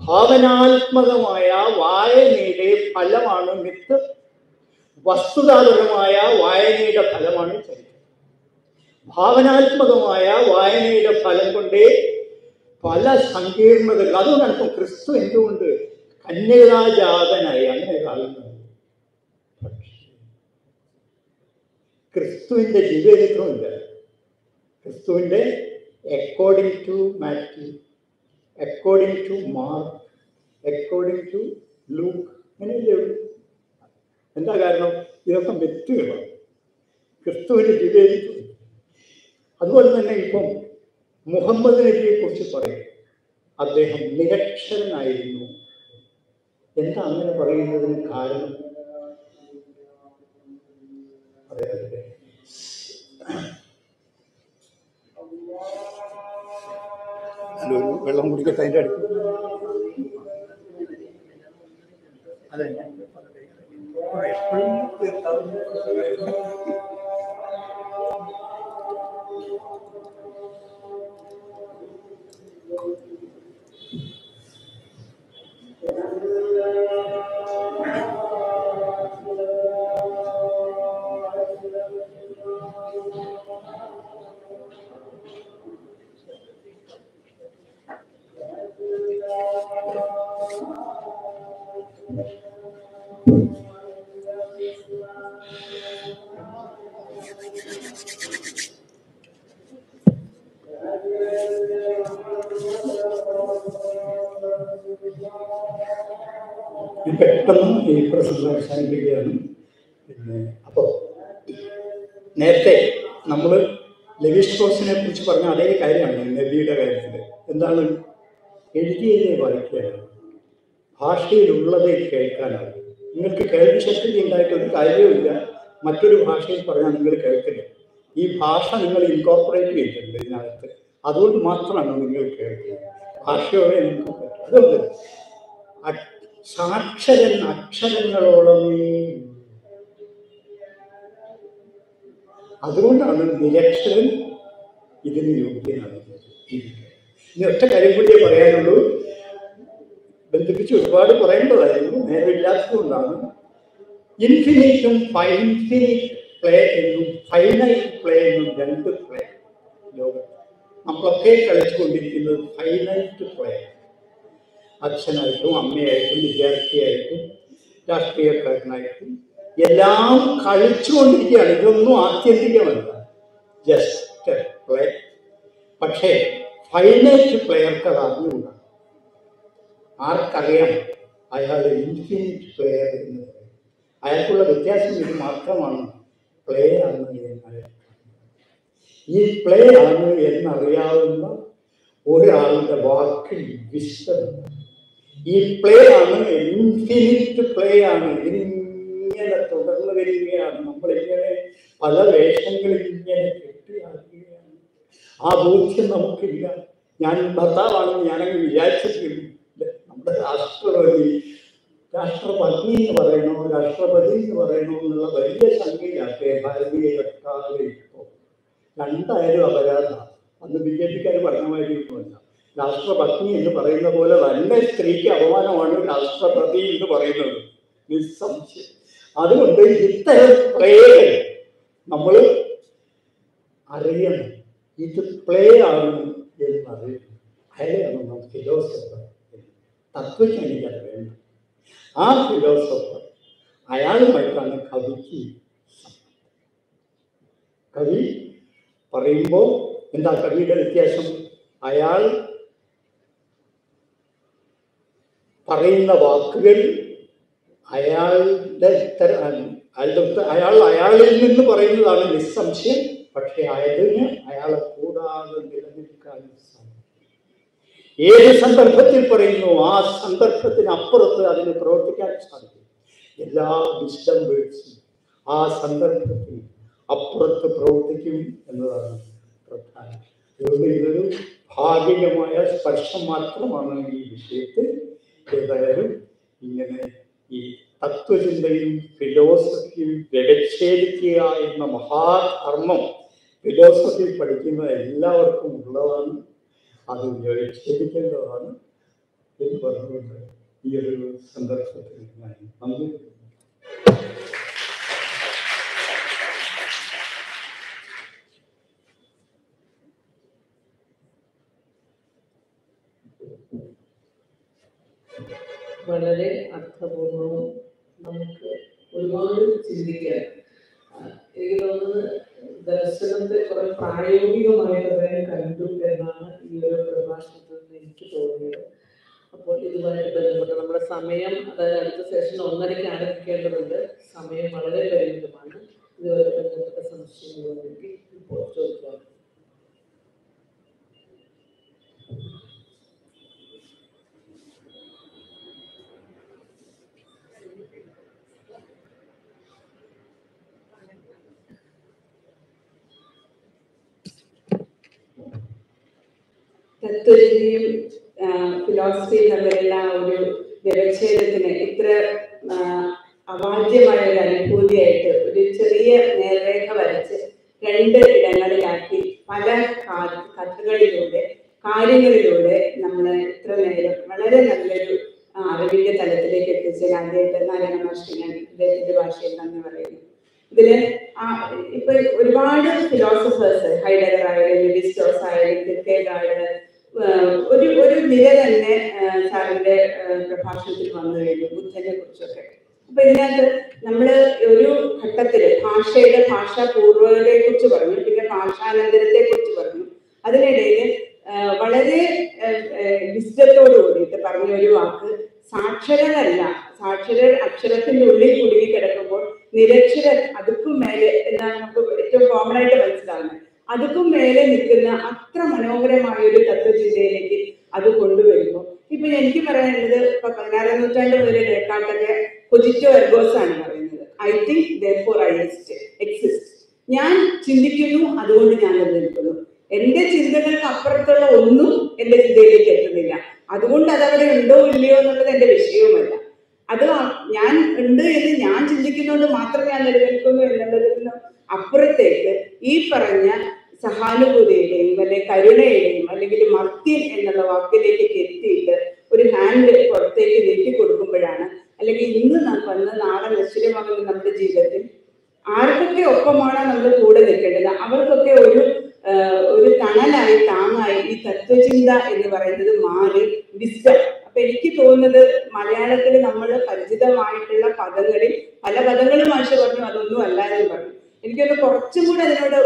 ഭാവനാത്മകമായ വായനയുടെ ഫലമാണ് മിത്ത്. വസ്തുതാപരമായ വായനയുടെ ഫലമാണ് ചരിത്രം. ഭാവനാത്മകമായ വായനയുടെ ഫലം കൊണ്ടേ പല സങ്കീർണതകൾ അതുകൊണ്ടാണ് ഇപ്പം ക്രിസ്തു എന്തുകൊണ്ട് കന്യകാജാതനായി അങ്ങനെ കാണുന്നത് പക്ഷേ ക്രിസ്തുവിന്റെ ജീവചരിത്രമില്ല ക്രിസ്തുവിന്റെ according to Matthew according to Mark according to Luke അങ്ങനെയല്ലേ എന്താ കാരണം? ഇതൊക്കെ വ്യക്തികളാണ്. ക്രിസ്തുവിന്റെ ജീവചരിത്രം അതുപോലെ തന്നെ ഇപ്പം മുഹമ്മദ് നബിയെ കുറിച്ച് പറയും. അദ്ദേഹം നിരക്ഷരനായിരുന്നു. എന്താ അങ്ങനെ പറയുന്നതിന് കാരണം? ഒരു വെള്ളം കുടിക്കട്ടെ അതിന്റെ അടുത്ത്. അതെ. എപ്പോഴും ഞാൻ പെട്ടെന്ന് ഈ പ്രശ്നം അവസാനിപ്പിക്കുകയാണ്. പിന്നെ അപ്പോൾ നേരത്തെ നമ്മൾ ലവീഷ് കോസിനെ കുറിച്ച് പറഞ്ഞ അതേ കാര്യമാണ് നബിയുടെ കാര്യത്തിൽ എന്താണ്? എഴുതിയതിനെ വായിക്കുകയാണ്. ഭാഷയിലുള്ളതേ കേൾക്കാനാണ്. നിങ്ങൾക്ക് കേൾവി ശക്തി ഉണ്ടായിട്ടൊരു കാര്യവുമില്ല മറ്റൊരു ഭാഷയിൽ പറഞ്ഞാൽ നിങ്ങൾ കേൾക്കില്ല. ഈ ഭാഷ നിങ്ങൾ ഇൻകോർപ്പറേറ്റ് ചെയ്തിട്ടുണ്ട് ഇതിനകത്ത്. അതുകൊണ്ട് മാത്രമാണ് നിങ്ങൾ കേൾക്കുന്നത്. ഭാഷയോടെ നിങ്ങൾക്ക് പറ്റും അതുകൊണ്ട് സാക്ഷരൻ അക്ഷരങ്ങളോളമേ അതുകൊണ്ടാണ് നിരക്ഷരൻ ഇതിന് യോഗ്യനാകുന്നത്. ഇനി ഒറ്റ കാര്യം കൂടിയേ പറയാനുള്ളൂ. ബന്ധിപ്പിച്ച് ഒരുപാട് പറയേണ്ടതായിരുന്നു നേരമില്ലാത്തതുകൊണ്ടാണ്. ഇൻഫിനിറ്റും ഫൈൻഫിനിറ്റ് പ്ലേ എന്നും ഫൈനൈറ്റ് പ്ലേ എന്നും രണ്ട് പ്ലേ ലോകത്ത് നമ്മളൊക്കെ കളിച്ചുകൊണ്ടിരിക്കുന്നത് ഫൈനൈറ്റ് പ്ലേ അച്ഛനായിട്ടും അമ്മയായിട്ടും വിദ്യാർത്ഥിയായിട്ടും രാഷ്ട്രീയക്കാരനായിട്ടും എല്ലാം കളിച്ചുകൊണ്ടിരിക്കുകയാണ്. ഇതൊന്നും ആത്യന്തികമല്ല. ജസ്റ്റ് പ്ലേ പക്ഷേ ഫൈനൈറ്റ് പ്ലെയർക്ക് അത് അറിഞ്ഞുകൂടാ ആർക്കറിയാം അയാൾ ഇൻഫിനിറ്റ് പ്ലെയർ എന്ന് പറയും. അയാൾക്കുള്ള വ്യത്യാസം ഇത് മാത്രമാണ്. പ്ലേ ആണ് എന്ന് ഈ പ്ലേ ആണ് എന്നറിയാവുന്ന ഒരാളുടെ വാക്കിൽ വിശ്വമുണ്ട് ഈ പ്ലേ ആണ് ഇൻഫിനിറ്റ് പ്ലേ ആണ് ഇങ്ങനെ തുടർന്ന് വരികയാണ്. നമ്മളിങ്ങനെ പല വേഷങ്ങളിൽ ഇങ്ങനെ കെട്ടിയാക്കുകയാണ്. ആ ബോധ്യം നമുക്കില്ല. ഞാൻ ഭർത്താവാണെന്ന് ഞാനങ്ങ് വിചാരിച്ചിട്ടില്ല നമ്മുടെ രാഷ്ട്രപതി രാഷ്ട്രപത്നി എന്ന് പറയണോ രാഷ്ട്രപതി എന്ന് പറയണോ എന്നുള്ള വലിയ സംഖ്യയാക്കെ ഭാരതീയ ഇപ്പോൾ രണ്ടായാലും അപരാധമാണ് അന്ന് ബി ജെ പിക്കാർ പറഞ്ഞ മാതിരി ഒന്നുമല്ല രാഷ്ട്രപത്നി എന്ന് പറയുന്ന പോലെ തന്നെ സ്ത്രീക്ക് അപമാനമാണ് രാഷ്ട്രപതി എന്ന് പറയുന്നത്. നിസ്സംശയം. അതുകൊണ്ട് ഇത്തരം പ്ലേകൾ നമ്മൾ അറിയണം. ഇത് പ്ലേ ആണ് എന്നറിയണം അയാളെയാണ് നാം ഫിലോസഫർ തത്വജ്ഞാനിക്കാൻ വേണം. ആ ഫിലോസഫർ അയാളുമായിട്ടാണ് കവിക്ക് കവി പറയുമ്പോൾ എന്താ കവിയുടെ വ്യത്യാസം? അയാൾ പറയുന്ന വാക്കുകൾ അയാളുടെ അയാളുടെ അയാൾ അയാളിൽ നിന്ന് പറയുന്നതാണ് നിസ്സംശയം. പക്ഷെ അതിന് അയാളെ കൂടാതെ നിലനിൽക്കാൻ ഏത് സന്ദർഭത്തിൽ പറയുന്നു? ആ സന്ദർഭത്തിന് അപ്പുറത്ത് അതിന് പ്രവർത്തിക്കാൻ സാധിക്കും എല്ലാ വിശ്വം വേഴ്സും ആ സന്ദർഭത്തിൽ അപ്പുറത്ത് പ്രവർത്തിക്കും എന്നതാണ് പ്രധാനം. അതുകൊണ്ട് ഇതൊരു ഭാഗികമായ സ്പർശം മാത്രമാണ് ഈ വിഷയത്തിൽ. ഏതായാലും ഇങ്ങനെ ഈ തത്വചിന്തയും ഫിലോസഫിയും വ്യവച്ഛേദിക്കുക എന്ന മഹാധർമ്മം ഫിലോസഫി പഠിക്കുന്ന എല്ലാവർക്കും ഉള്ളതാണ്. അത് വ്യവച്ഛേദിക്കേണ്ടതാണ് എന്ന് പറഞ്ഞുകൊണ്ട് ഈ ഒരു സന്ദർഭത്തിൽ നന്ദി. വളരെ അർത്ഥപൂർണവും നമുക്ക് ഒരുപാട് ചിന്തിക്കാൻ എനിക്ക് തോന്നുന്നത് ദർശനത്തെ കുറെ പ്രായോഗികമായി അദ്ദേഹം കണ്ടു എന്നാണ് ഈ ഒരു പ്രഭാഷണത്തിൽ നിന്ന് എനിക്ക് തോന്നിയത്. അപ്പോൾ ഇതുമായിട്ട് ബന്ധപ്പെട്ട് നമ്മുടെ സമയം അതായത് അടുത്ത സെഷൻ ഒന്നരയ്ക്ക് ആരംഭിക്കേണ്ടതുണ്ട്. സമയം വളരെ പരിമിതമാണ്. ഇതുവരെ ബന്ധപ്പെട്ട സംശയങ്ങളുണ്ടെങ്കിൽ ഇപ്പോൾ ചോദിക്കാം തത്വചിന്തയും ഫിലോസഫിയും തമ്മിലുള്ള ഒരു വ്യവച്ഛേദത്തിന് ഇത്ര അവാദ്യമായ ഒരു അനുഭൂതിയായിട്ട് ഒരു ചെറിയ നേർരേഖ വരച്ച് രണ്ട് ഇടങ്ങളിലാക്കി പല കഥകളിലൂടെ കാര്യങ്ങളിലൂടെ നമ്മൾ ഇത്ര നേരം വളരെ നല്ലൊരു അറിവിന്റെ തലത്തിലേക്ക് എത്തിച്ച ആദ്യമായിട്ട് നാരായണ മാഷി ഞാൻ അദ്ദേഹത്തിന്റെ ഭാഷയിൽ നന്ദി പറയുന്നു. ഇതിൽ ഇപ്പൊ ഒരുപാട് ഫിലോസഫേഴ്സ് ഹൈഡഗർ ആയാലും ലിസ്റ്റോസ് ആയാലും കിർക്കേഗാർഡ് ഒരു ഒരു നിര തന്നെ സാറിന്റെ പ്രഭാഷണത്തിൽ വന്നു കഴിഞ്ഞു ബുദ്ധനെ കുറിച്ചൊക്കെ. അപ്പൊ ഇതിനകത്ത് നമ്മൾ ഒരു ഘട്ടത്തിൽ ഭാഷയുടെ ഭാഷാ പൂർവതയെ കുറിച്ച് പറഞ്ഞു പിന്നെ ഭാഷാനന്തരത്തെ കുറിച്ച് പറഞ്ഞു അതിനിടയിൽ വളരെ വിശദത്തോട് കൂടിയിട്ട് പറഞ്ഞ ഒരു വാക്ക് സാക്ഷരതല്ല സാക്ഷര അക്ഷരത്തിന്റെ ഉള്ളിൽ കുടുങ്ങി കിടക്കുമ്പോൾ നിരക്ഷരൻ അതുക്കും മേലെ എന്നാണ് നമുക്ക് ഏറ്റവും കോമൺ ആയിട്ട് മനസ്സിലാവുന്നത്. അതുക്കും മേലെ നിൽക്കുന്ന അത്ര മനോഹരമായ ഒരു തത്വചിന്തയിലേക്ക് അത് കൊണ്ടുവരുമ്പോൾ ഇപ്പൊ എനിക്ക് പറയാനുള്ളത് ഇപ്പൊ പതിനാറാം നൂറ്റാണ്ട് മുതലേ ഡെക്കാട്ടൊക്കെ കൊജിറ്റോ എർഗോസ് ആണ് പറയുന്നത്. I think therefore I exist ഞാൻ ചിന്തിക്കുന്നു അതുകൊണ്ട് ഞാൻ നിൽക്കുന്നു. എന്റെ ചിന്തകൾക്ക് അപ്പുറത്തുള്ള ഒന്നും എന്റെ ചിന്തയിലേക്ക് എത്തുന്നില്ല. അതുകൊണ്ട് അതവിടെ ഉണ്ടോ ഇല്ലയോ എന്നുള്ളത് എന്റെ വിഷയവുമല്ല അത് ഞാൻ ഉണ്ട് എന്ന് ഞാൻ ചിന്തിക്കുന്നതുകൊണ്ട് മാത്രം ഞാൻ നിലനിൽക്കുന്നു എന്നുള്ളതിൽ നിന്നും അപ്പുറത്തേക്ക് ഈ പറഞ്ഞ സഹാനുഭൂതിയുടെയും അല്ലെ കരുണയുടെയും അല്ലെങ്കിൽ മർത്യൻ എന്നുള്ള വാക്കിലേക്ക് എത്തിയിട്ട് ഒരു ഹാൻഡ് പുറത്തേക്ക് നീട്ടി കൊടുക്കുമ്പോഴാണ്. അല്ലെങ്കിൽ ഇന്ന് വന്ന് നാളെ നശ്വരമാകുന്ന നമ്മുടെ ജീവിതത്തിൽ ആർക്കൊക്കെ ഒപ്പമാണ് നമ്മൾ കൂടെ നിൽക്കേണ്ടത്? അവർക്കൊക്കെ ഒരു ഒരു തണലായി താങ്ങായി ഈ തത്വചിന്ത എന്ന് പറയുന്നത് മാറി വിസ്ഡം അപ്പൊ എനിക്ക് തോന്നുന്നത് മലയാളത്തിൽ നമ്മൾ പരിചിതമായിട്ടുള്ള പദങ്ങളിൽ പല പദങ്ങളും മനുഷ്യ പറഞ്ഞു അതൊന്നും അല്ല എന്ന് പറഞ്ഞു. എനിക്കൊന്ന് കുറച്ചും കൂടെ അതിനോട്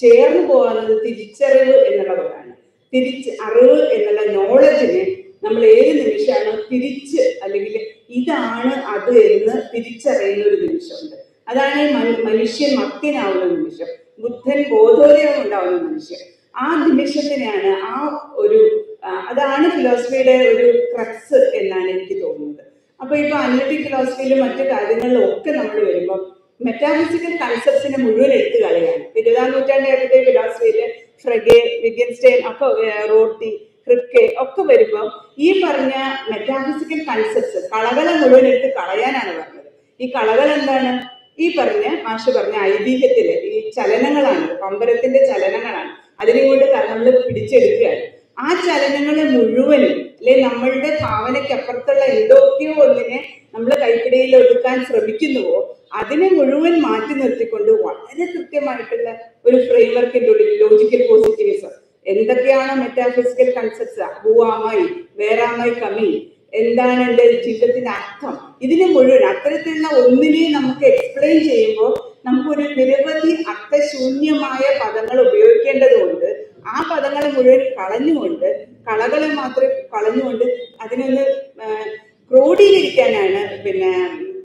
ചേർന്ന് പോകാനുള്ളത് തിരിച്ചറിവ് എന്നുള്ളതാണ് തിരിച്ച് അറിവ് എന്നുള്ള നോളജിനെ നമ്മൾ ഏത് നിമിഷമാണ് തിരിച്ച് അല്ലെങ്കിൽ ഇതാണ് അത് എന്ന് തിരിച്ചറിയുന്ന ഒരു നിമിഷമുണ്ട്. അതാണ് ഈ മന- മനുഷ്യൻ മത്യനാവുന്ന നിമിഷം. ബുദ്ധൻ ബോധോദയം ഉണ്ടാവുന്ന നിമിഷം ആ നിമിഷത്തിനെയാണ് ആ ഒരു അതാണ് ഫിലോസഫിയുടെ ഒരു ക്രക്സ് എന്നാണ് എനിക്ക് തോന്നുന്നത്. അപ്പൊ ഇപ്പൊ അനലിറ്റിക് ഫിലോസഫിയിലും മറ്റു കാര്യങ്ങളിലും ഒക്കെ നമ്മൾ വരുമ്പോൾ മെറ്റാഫിസിക്കൽ കൺസെപ്റ്റ്സിനെ മുഴുവൻ എടുത്തു കളയാണ്. ഇരുപതാം നൂറ്റാണ്ടായപ്പോഴത്തെ ഫിലോസഫിയിൽ ഫ്രെഗെ വിഗൻസ്റ്റൈൻ ഒക്കെ റോട്ടി ക്രിപ്കെ ഒക്കെ വരുമ്പോൾ ഈ പറഞ്ഞ മെറ്റാഫിസിക്കൽ കൺസെപ്റ്റ്സ് കളകളെ മുഴുവൻ എടുത്ത് കളയാനാണ് പറഞ്ഞത്. ഈ കളകൾ എന്താണ്? ഈ പറഞ്ഞ മാഷ് പറഞ്ഞ ഐതിഹ്യത്തിൽ ഈ ചലനങ്ങളാണ് പമ്പരത്തിന്റെ ചലനങ്ങളാണ്. അതിനെ കൊണ്ട് നമ്മൾ പിടിച്ചെടുക്കുകയാണ്. ആ ചലനങ്ങളെ മുഴുവനും അല്ലെ നമ്മളുടെ ഭാവനയ്ക്കപ്പുറത്തുള്ള എന്തൊക്കെയോ ഒന്നിനെ നമ്മൾ കൈപ്പിടിയിൽ ഒതുക്കാൻ ശ്രമിക്കുന്നുവോ അതിനെ മുഴുവൻ മാറ്റി നിർത്തിക്കൊണ്ട് വളരെ കൃത്യമായിട്ടുള്ള ഒരു ഫ്രെയിംവർക്കിന്റെ ഉള്ളിൽ ലോജിക്കൽ പോസിറ്റിവിസം എന്തൊക്കെയാണ് metaphysical concepts who am I where am I കമ്മി എന്താണ് എന്റെ ജീവിതത്തിന്റെ അർത്ഥം? ഇതിനെ മുഴുവൻ അത്തരത്തിലുള്ള ഒന്നിനെ നമുക്ക് എക്സ്പ്ലെയിൻ ചെയ്യുമ്പോൾ നമുക്കൊരു നിരവധി അർത്ഥശൂന്യമായ പദങ്ങൾ ഉപയോഗിക്കേണ്ടതുകൊണ്ട് ആ പദങ്ങളെ മുഴുവൻ കളഞ്ഞുകൊണ്ട് കളകളെ മാത്രം കളഞ്ഞുകൊണ്ട് അതിനൊന്ന് ആ, ക്രോഡീകരിക്കാനാണ് പിന്നെ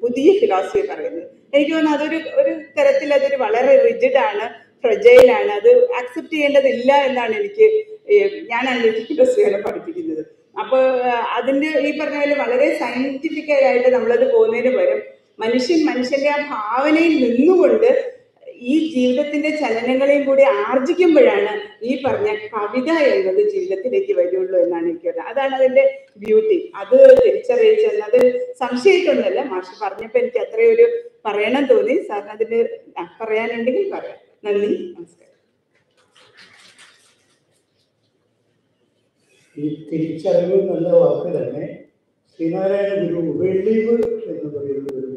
പുതിയ ഫിലോസഫി പറയുന്നത്. എനിക്ക് തോന്നുന്നു അതൊരു ഒരു തരത്തിൽ അതൊരു വളരെ റിജിഡ് ആണ് ഫ്രജൈൽ ആണ്. അത് അക്സെപ്റ്റ് ചെയ്യേണ്ടതില്ല എന്നാണ് എനിക്ക് ഞാൻ അനലിറ്റിക് ഫിലോസഫിയാണ് പഠിപ്പിക്കുന്നത്. അപ്പോൾ അതിന്റെ ഈ പറഞ്ഞ പോലെ വളരെ സയന്റിഫിക് ആയിട്ട് നമ്മളത് പോകുന്നതിന് പകരം മനുഷ്യൻ മനുഷ്യന്റെ ആ ഭാവനയിൽ നിന്നുകൊണ്ട് ഈ ജീവിതത്തിന്റെ ചലനങ്ങളെയും കൂടി ആർജിക്കുമ്പോഴാണ് ഈ പറഞ്ഞ കവിത എന്നത് ജീവിതത്തിലേക്ക് വരുള്ളൂ എന്നാണ് എനിക്ക് പറയുന്നത് അതാണ് അതിന്റെ ബ്യൂട്ടി അത് തിരിച്ചറിയിച്ചു അത് സംശയിക്കൊണ്ടല്ല മാഷ് പറഞ്ഞപ്പോ എനിക്ക് അത്രയൊരു പറയണം തോന്നി. സാറിന് അതിന് പറയാനുണ്ടെങ്കിൽ പറയാം. നന്ദി. നമസ്കാരം. ഈ തിരിച്ചറിവ് നല്ല വാക്ക് തന്നെ ശ്രീനാരായണ ഗുരു വെള്ളിവ് എന്ന് പറയുന്ന ഒരു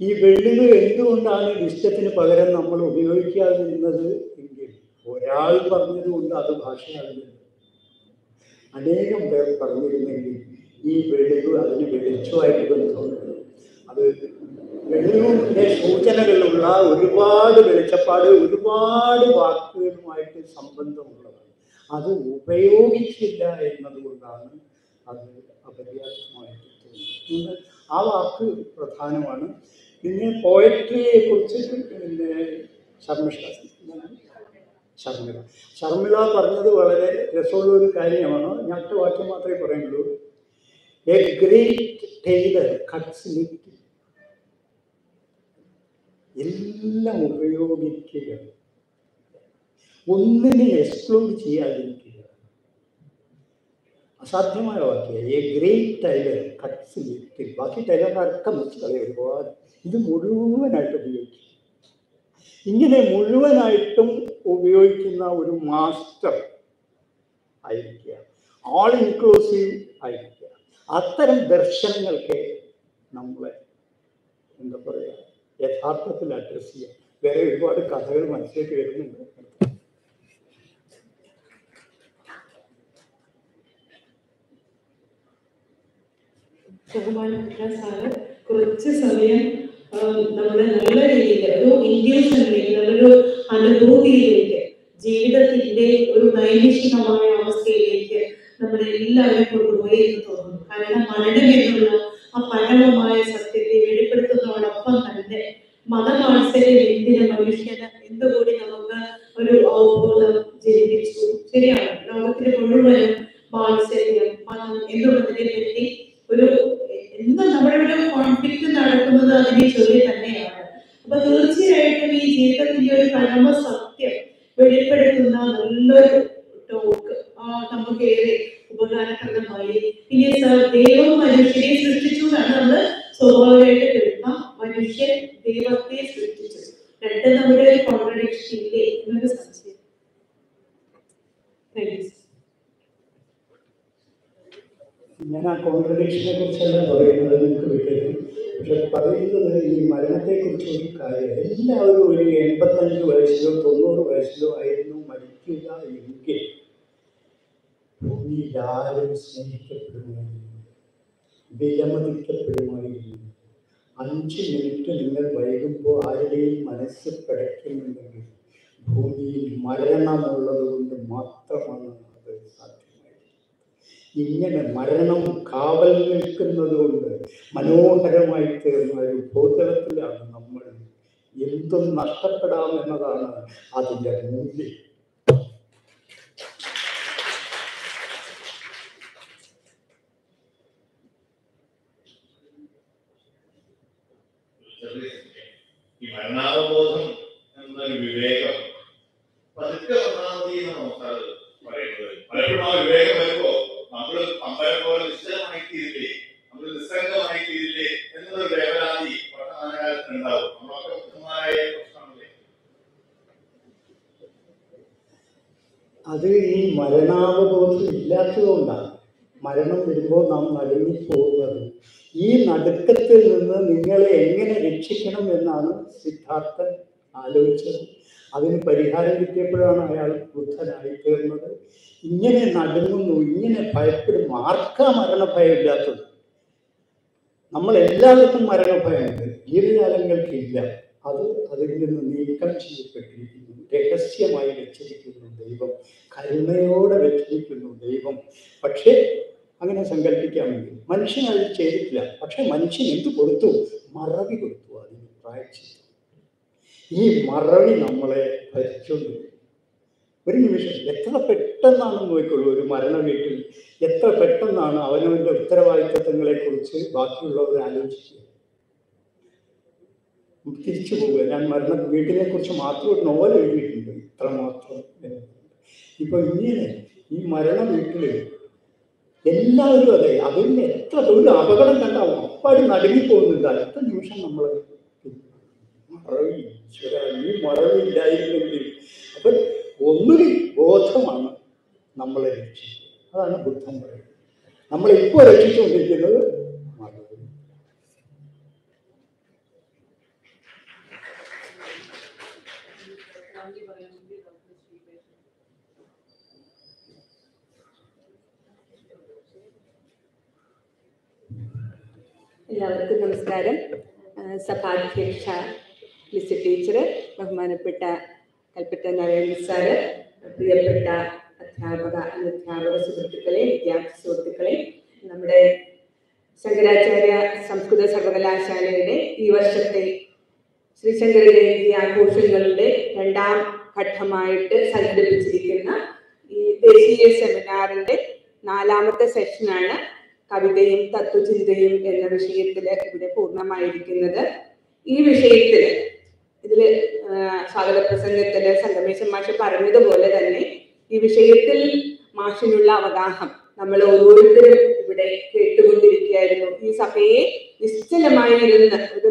ഈ വെള്ളിവ് എന്തുകൊണ്ടാണ് ഇഷ്ടത്തിന് പകരം നമ്മൾ ഉപയോഗിക്കാതിരുന്നത് എങ്കിൽ ഒരാൾ പറഞ്ഞതുകൊണ്ട് അത് ഭാഷയാകുന്നില്ല അനേകം പേർ പറഞ്ഞിരുന്നെങ്കിൽ ഈ വെളിവ് അതിന് വെളിച്ചമായിട്ട് ബന്ധമുണ്ട് അത് വെളിവിന്റെ സൂചനകളുള്ള ഒരുപാട് വെളിച്ചപ്പാട് ഒരുപാട് വാക്കുകളുമായിട്ട് സംബന്ധമുള്ളതാണ് അത് ഉപയോഗിച്ചില്ല എന്നതുകൊണ്ടാണ് അത് അപര്യാപ്തമായിട്ട് തോന്നുന്നത്. ആ വാക്ക് പ്രധാനമാണ്. പിന്നെ പോയട്രിയെ കുറിച്ച് പിന്നെ ശർമ്മശാസ്ത്രി ശർമ്മിള. ശർമ്മിള പറഞ്ഞത് വളരെ രസമുള്ള ഒരു കാര്യമാണ്. ഞാൻ ഒറ്റ വാക്യം മാത്രമേ പറയുള്ളൂ എ ഗ്രേറ്റ് ടൈലർ കട്ട്സ് എല്ലാം ഉപയോഗിക്കുക. ഒന്നിനെ എക്സ്പ്ലോർ ചെയ്യാതിരിക്കുക. അസാധ്യമായ വാക്കിയാണ് a great tailor cuts little ബാക്കി ടൈലർമാരൊക്കെ മുറിച്ചുകളെ ഒരുപാട്. ഇത് മുഴുവനായിട്ട് ഉപയോഗിക്കും. ഇങ്ങനെ മുഴുവനായിട്ടും ഉപയോഗിക്കുന്ന ഒരു മാസ്റ്റർ ആയിരിക്കുക. ആൾ ഇൻക്ലൂസീവ് ആയിരിക്കുക. അത്തരം ദർശനങ്ങൾക്ക് നമ്മളെ എന്താ പറയുക യഥാർത്ഥത്തിൽ അഡ്രസ് ചെയ്യാം വേറെ ഒരുപാട് കഥകൾ മനസ്സിലേക്ക് വരുന്നുണ്ട്. സാറ് കുറച്ച് സമയം നമ്മുടെ നല്ല രീതിയിൽ ഒരു ഇൻഡ്യൂഷനിലേക്ക് നല്ലൊരു അനുഭൂതിയിലേക്ക് ജീവിതത്തിന്റെ ഒരു നൈമിഷികമായ അവസ്ഥയിലേക്ക് നമ്മളെ എല്ലാവരും കൊണ്ടുപോയി എന്ന് തോന്നുന്നു. കാരണം മരണം എന്നുള്ള ആ പരമമായ സത്യത്തെ വെളിപ്പെടുത്തുന്നതോടൊപ്പം തന്നെ മതമാത്സര്യം എന്തിന് മനുഷ്യന്? എന്തുകൂടി നമുക്ക് ഒരു അവബോധം ജനിപ്പിച്ചു? ശരിയാണ്. ലോകത്തിന് മുഴുവനും മാത്സര്യം മതം എന്നുള്ളതിനെ പറ്റി ഒരു എന്ന് നമ്മുടെ ഇവിടെ കോൺഫ്ലിക്റ്റ് നടക്കുന്നത് അതിനെ ചൊല്ലി തന്നെയാണ്. അപ്പൊ തീർച്ചയായിട്ടും ഈ ജീവിതത്തിന്റെ ഒരു പരമ സത്യം വെളിപ്പെടുത്തുന്ന നല്ലൊരു ടോക്ക് നമുക്ക് ഏറെ ഉപകാരപ്രദമായി. ഇനി ദൈവം മനുഷ്യനെ സൃഷ്ടിച്ചു എന്നാണ് നമ്മൾ സ്വാഭാവികമായിട്ട് കേൾക്കും. ആ മനുഷ്യൻ ദൈവത്തെ സൃഷ്ടിച്ചു രണ്ടും നമ്മുടെ ഒരു കോൺട്രഡിക്ഷൻ ഇല്ലേ എന്നൊരു സംശയം താങ്ക് യു ഞാൻ ആ കോൺട്രഡിക്ഷനെ കുറിച്ചല്ല പറയുന്നത് നിങ്ങൾക്ക് വിട്ടേക്കും. പക്ഷെ പറയുന്നത് ഈ മരണത്തെക്കുറിച്ച് ഒരു കാര്യം എല്ലാവരും ഒരു എൺപത്തഞ്ച് വയസ്സിലോ തൊണ്ണൂറ് വയസ്സിലോ ആയിരുന്നു മരിക്കുക എങ്കിൽ ഭൂമിയിലാരും സ്നേഹിക്കപ്പെടുമായിരുന്നു. വിലമതിക്കപ്പെടുമായിരുന്നു. അഞ്ച് മിനിറ്റ് നിങ്ങൾ വൈകുമ്പോൾ ആരുടെയും മനസ്സ് പിടയ്ക്കുന്നുണ്ടെങ്കിൽ ഭൂമിയിൽ മരണമുള്ളത് കൊണ്ട് മാത്രമാണ് ഇങ്ങനെ മരണം കാവൽ നിൽക്കുന്നത് കൊണ്ട് മനോഹരമായി തീർന്ന ഒരു ഭൂതലത്തിലാണ് നമ്മൾ. എന്തും നഷ്ടപ്പെടാം എന്നതാണ് അതിന്റെ മൂല്യം. ഈ മരണാവബോധം എന്നൊരു വിവേകം പതുക്കെ വന്നാൽ മതി എന്നാണ് സാറ് പറയുന്നത് പലപ്പോഴും ആ വിവേകം വരുമ്പോ നമ്മൾ പമ്പരം പോലെ നിശ്ചലമായി തീരില്ലേ നമ്മൾ നിസ്സംഗമായി തീരില്ലേ എന്നൊരു വേവലാതി വർത്തമാനകാലത്ത് ഉണ്ടാവും നമ്മളൊക്കെ ബുദ്ധമായ പ്രശ്നമല്ലേ അത് ഈ മരണാവബോധം ഇല്ലാത്തതുകൊണ്ടാണ്. മരണം വരുമ്പോൾ നാം നടുങ്ങി പോകുന്നത്. ഈ നടുക്കത്തിൽ നിന്ന് നിങ്ങളെ എങ്ങനെ രക്ഷിക്കണം എന്നാണ് സിദ്ധാർത്ഥൻ ആലോചിച്ചത്. അതിന് പരിഹാരം കിട്ടിയപ്പോഴാണ് അയാൾ ബുദ്ധനായി തീർന്നത്. ഇങ്ങനെ നടുങ്ങുന്നു ഇങ്ങനെ ഭയപ്പെടും ആർക്കാ മരണഭയമില്ലാത്തത്? നമ്മൾ എല്ലാവർക്കും മരണഭയമുണ്ട്. ജീവജാലങ്ങൾക്കില്ല അത് അതിൽ നിന്ന് നീക്കം ചെയ്യപ്പെട്ടിരിക്കുന്നു. രഹസ്യമായി വെച്ചിരിക്കുന്നു ദൈവം. കരുണയോടെ വെച്ചിരിക്കുന്നു ദൈവം. പക്ഷേ അങ്ങനെ സങ്കല്പിക്കാമെങ്കിൽ മനുഷ്യൻ അത് ചെയ്തിട്ടില്ല. പക്ഷെ മനുഷ്യൻ എന്ത് കൊടുത്തു? മറവി കൊടുത്തു അതിന് പ്രായച്ചു ഈ മറവി നമ്മളെ ഭരിച്ചുകൊണ്ട് ഒരു നിമിഷം. എത്ര പെട്ടെന്നാണ് നോക്കിക്കൊള്ളൂ ഒരു മരണ വീട്ടിൽ എത്ര പെട്ടെന്നാണ് അവനവന്റെ ഉത്തരവാദിത്വങ്ങളെ കുറിച്ച് ബാക്കിയുള്ളവർ ആലോചിക്കുക. തിരിച്ചു പോവുക ഞാൻ മരണ വീട്ടിനെ കുറിച്ച് മാത്രം ഒരു നോവൽ എഴുതിയിട്ടുണ്ട്. ഇത്ര മാത്രം. ഇപ്പൊ ഇങ്ങനെ ഈ മരണ വീട്ടിൽ എല്ലാവരും അതെ അതിന് എത്ര ഒരു അപകടം കണ്ടാവും അപ്പാടി നടുങ്ങി പോകുന്നുണ്ട് അടുത്ത നിമിഷം നമ്മൾ ഈ മറവില്ലായിരുന്നെങ്കിൽ അപ്പൊ ഒന്നുകിൽ ബോധമാണ് നമ്മളെ രക്ഷിച്ചത്. അതാണ് ബുദ്ധം പറയുന്നത്. നമ്മളിപ്പോൾ രക്ഷിച്ചുകൊണ്ടിരിക്കുന്നത് മറവി എല്ലാവർക്കും നമസ്കാരം. സഭാധ്യക്ഷ ലിസി ടീച്ചർ ബഹുമാനപ്പെട്ട കൽപ്പറ്റ നാരായണ സാറ് പ്രിയപ്പെട്ട അധ്യാപക അനധ്യാപക സുഹൃത്തുക്കളെ വിദ്യാർത്ഥി സുഹൃത്തുക്കളെ നമ്മുടെ ശങ്കരാചാര്യ സംസ്കൃത സർവകലാശാലയുടെ ഈ വർഷത്തെ ശ്രീശങ്കര ജയന്തി ആഘോഷങ്ങളുടെ രണ്ടാം ഘട്ടമായിട്ട് സംഘടിപ്പിച്ചിരിക്കുന്ന ഈ ദേശീയ സെമിനാറിന്റെ നാലാമത്തെ സെഷനാണ് കവിതയും തത്വചിന്തയും എന്ന വിഷയത്തിൽ ഇവിടെ പൂർണമായിരിക്കുന്നത്. ഈ വിഷയത്തിൽ ഇതിൽ സ്വാഗത പ്രസംഗത്തിൽ സംഗമേശൻ മാഷ് പറഞ്ഞതുപോലെ തന്നെ ഈ വിഷയത്തിൽ മാഷിനുള്ള അവഗാഹം നമ്മൾ ഓരോരുത്തരും ഇവിടെ കേട്ടുകൊണ്ടിരിക്കുകയായിരുന്നു. ഈ സഭയെ നിശ്ചലമായിരുന്ന് ഒരു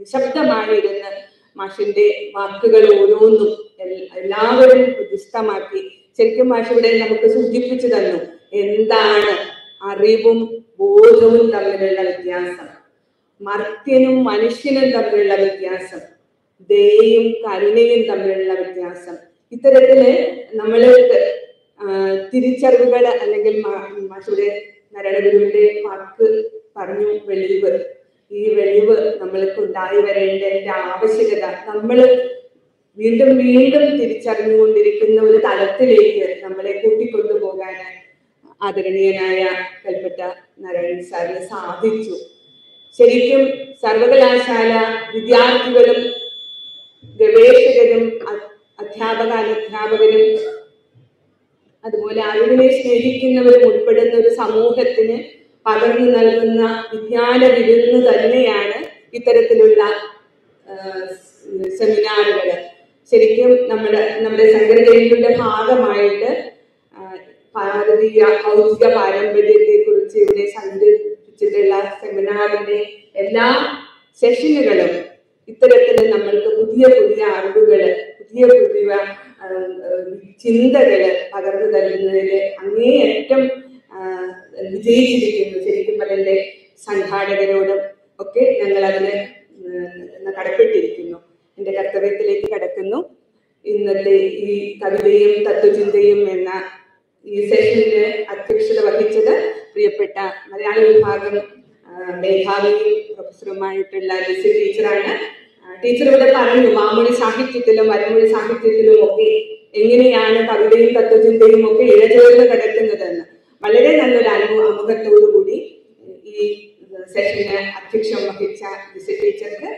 നിശബ്ദമായിരുന്ന് മാഷിന്റെ വാക്കുകൾ ഓരോന്നും എല്ലാവരും പ്രതിഷ്ഠമാക്കി ശരിക്കും മാഷിവിടെ നമുക്ക് സൂചിപ്പിച്ചു തന്നു എന്താണ് അറിവും ബോധവും തമ്മിലുള്ള വ്യത്യാസം. മർത്യനും മനുഷ്യനും തമ്മിലുള്ള വ്യത്യാസം. ദയയും കരുണയും തമ്മിലുള്ള വ്യത്യാസം. ഇത്തരത്തിൽ നമ്മൾക്ക് ആ, തിരിച്ചറിവുകൾ അല്ലെങ്കിൽ മാഷുടെ നരണഗുരുവിന്റെ വാക്ക് പറഞ്ഞു വെളിവ്. ഈ വെളിവ് നമ്മൾക്ക് ഉണ്ടായി വരേണ്ടതിന്റെ ആവശ്യകത. നമ്മൾ വീണ്ടും വീണ്ടും തിരിച്ചറിഞ്ഞുകൊണ്ടിരിക്കുന്ന ഒരു തലത്തിലേക്ക് നമ്മളെ കൂട്ടിക്കൊണ്ടുപോകാൻ ആദരണീയനായ കൽപ്പറ്റ നാരായണൻ സാറിന് സാധിച്ചു. ശരിക്കും സർവകലാശാല വിദ്യാർത്ഥികളും ഗവേഷകരും അധ്യാപക അനധ്യാപകരും അതുപോലെ അറിവിനെ സ്നേഹിക്കുന്നവരും ഉൾപ്പെടുന്ന ഒരു സമൂഹത്തിന് പകർന്നു നൽകുന്ന വിജ്ഞാന വിരുന്ന് തന്നെയാണ് ഇത്തരത്തിലുള്ള സെമിനാറുകൾ ശരിക്കും നമ്മുടെ നമ്മുടെ സംഘടനയുടെ ഭാഗമായിട്ട് ഭാരതീയ ഭൗതിക പാരമ്പര്യത്തെ കുറിച്ച് ഇവിടെ സംഘടിപ്പിച്ചിട്ടുള്ള സെമിനാറിന്റെ എല്ലാ സെഷനുകളും ഇത്തരത്തിൽ നമ്മൾക്ക് പുതിയ പുതിയ അറിവുകൾ പുതിയ പുതിയ ചിന്തകൾ പകർന്നു തരുന്നതിൽ അങ്ങേയറ്റം വിജയിച്ചിരിക്കുന്നു. ശരിക്കും അതിന്റെ സംഘാടകരോടും ഒക്കെ ഞങ്ങൾ അതിന് കടപ്പെട്ടിരിക്കുന്നു. എന്റെ കർത്തവ്യത്തിലേക്ക് കടക്കുന്നു. ഇന്നത്തെ ഈ കവിതയും തത്വചിന്തയും എന്ന ഈ സെഷനിൽ അധ്യക്ഷത വഹിച്ചത് പ്രിയപ്പെട്ട മലയാള വിഭാഗം മേധാവിയും പ്രൊഫസറുമായിട്ടുള്ള ലിസി ടീച്ചറാണ്. ടീച്ചർ ഇവിടെ പറഞ്ഞു മാമൂലി സാഹിത്യത്തിലും വരമൊഴി സാഹിത്യത്തിലും ഒക്കെ എങ്ങനെയാണ് കവിതയും തത്വചിന്തയും ഒക്കെ ഇഴചേർന്ന് കിടക്കുന്നതെന്ന്. വളരെ നല്ലൊരു അനുഭവ അമുഖത്തോടു കൂടി ഈ സെഷന് അധ്യക്ഷം വഹിച്ച ലിസി ടീച്ചർക്ക്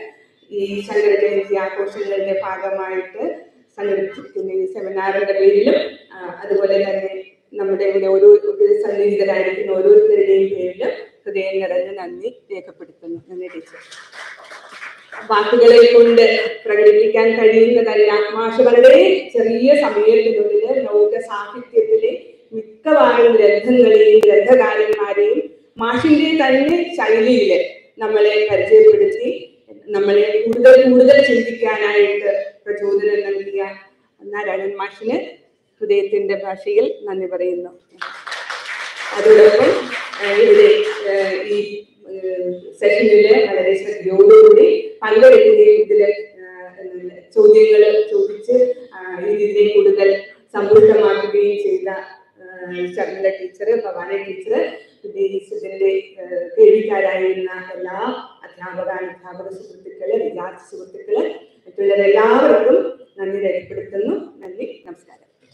ഈ ശങ്കര ജയന്തി ആഘോഷങ്ങളുടെ ഭാഗമായിട്ട് സംഘടിപ്പിച്ചിരിക്കുന്ന ഈ സെമിനാറിന്റെ പേരിലും അതുപോലെ തന്നെ നമ്മുടെ ഇവിടെ ഓരോ സന്നിഹിതരായിരിക്കുന്ന ഓരോരുത്തരുടെയും പേരിലും ഹൃദയം നിറഞ്ഞ നന്ദി രേഖപ്പെടുത്തുന്നു. നന്ദി ടീച്ചർ. വാക്കുകളെ കൊണ്ട് പ്രകടിപ്പിക്കാൻ കഴിയുന്നതല്ല മാഷ് വളരെ ചെറിയ സമയത്തിനുള്ളിൽ ലോക സാഹിത്യത്തിലെ മിക്കവാറും ഗ്രന്ഥങ്ങളെയും ഗ്രന്ഥകാരന്മാരെയും മാഷിന്റെ തന്നെ ശൈലിയിൽ നമ്മളെ പരിചയപ്പെടുത്തി നമ്മളെ കൂടുതൽ കൂടുതൽ ചിന്തിക്കാനായിട്ട് പ്രചോദനം നൽകിയ നാരായണൻ മാഷിന് ഹൃദയത്തിന്റെ ഭാഷയിൽ നന്ദി പറയുന്നു. അതോടൊപ്പം ഇവിടെ ഈ സെഷനിൽ വളരെ ശ്രദ്ധയോടുകൂടി പങ്കെടുക്കുകയും ഇതിൽ ചോദ്യങ്ങൾ ചോദിച്ച് ഇതിനെ കൂടുതൽ സമ്പുഷ്ടമാക്കുകയും ചെയ്ത ശർമിള ടീച്ചർ ഭവാനി ടീച്ചർ ഏഹ്, കേൾവിക്കാരായിരുന്ന എല്ലാ അധ്യാപക അധ്യാപക സുഹൃത്തുക്കൾ വിദ്യാർത്ഥി സുഹൃത്തുക്കൾ മറ്റുള്ളവരെല്ലാവർക്കും നന്ദി രേഖപ്പെടുത്തുന്നു. നന്ദി നമസ്കാരം.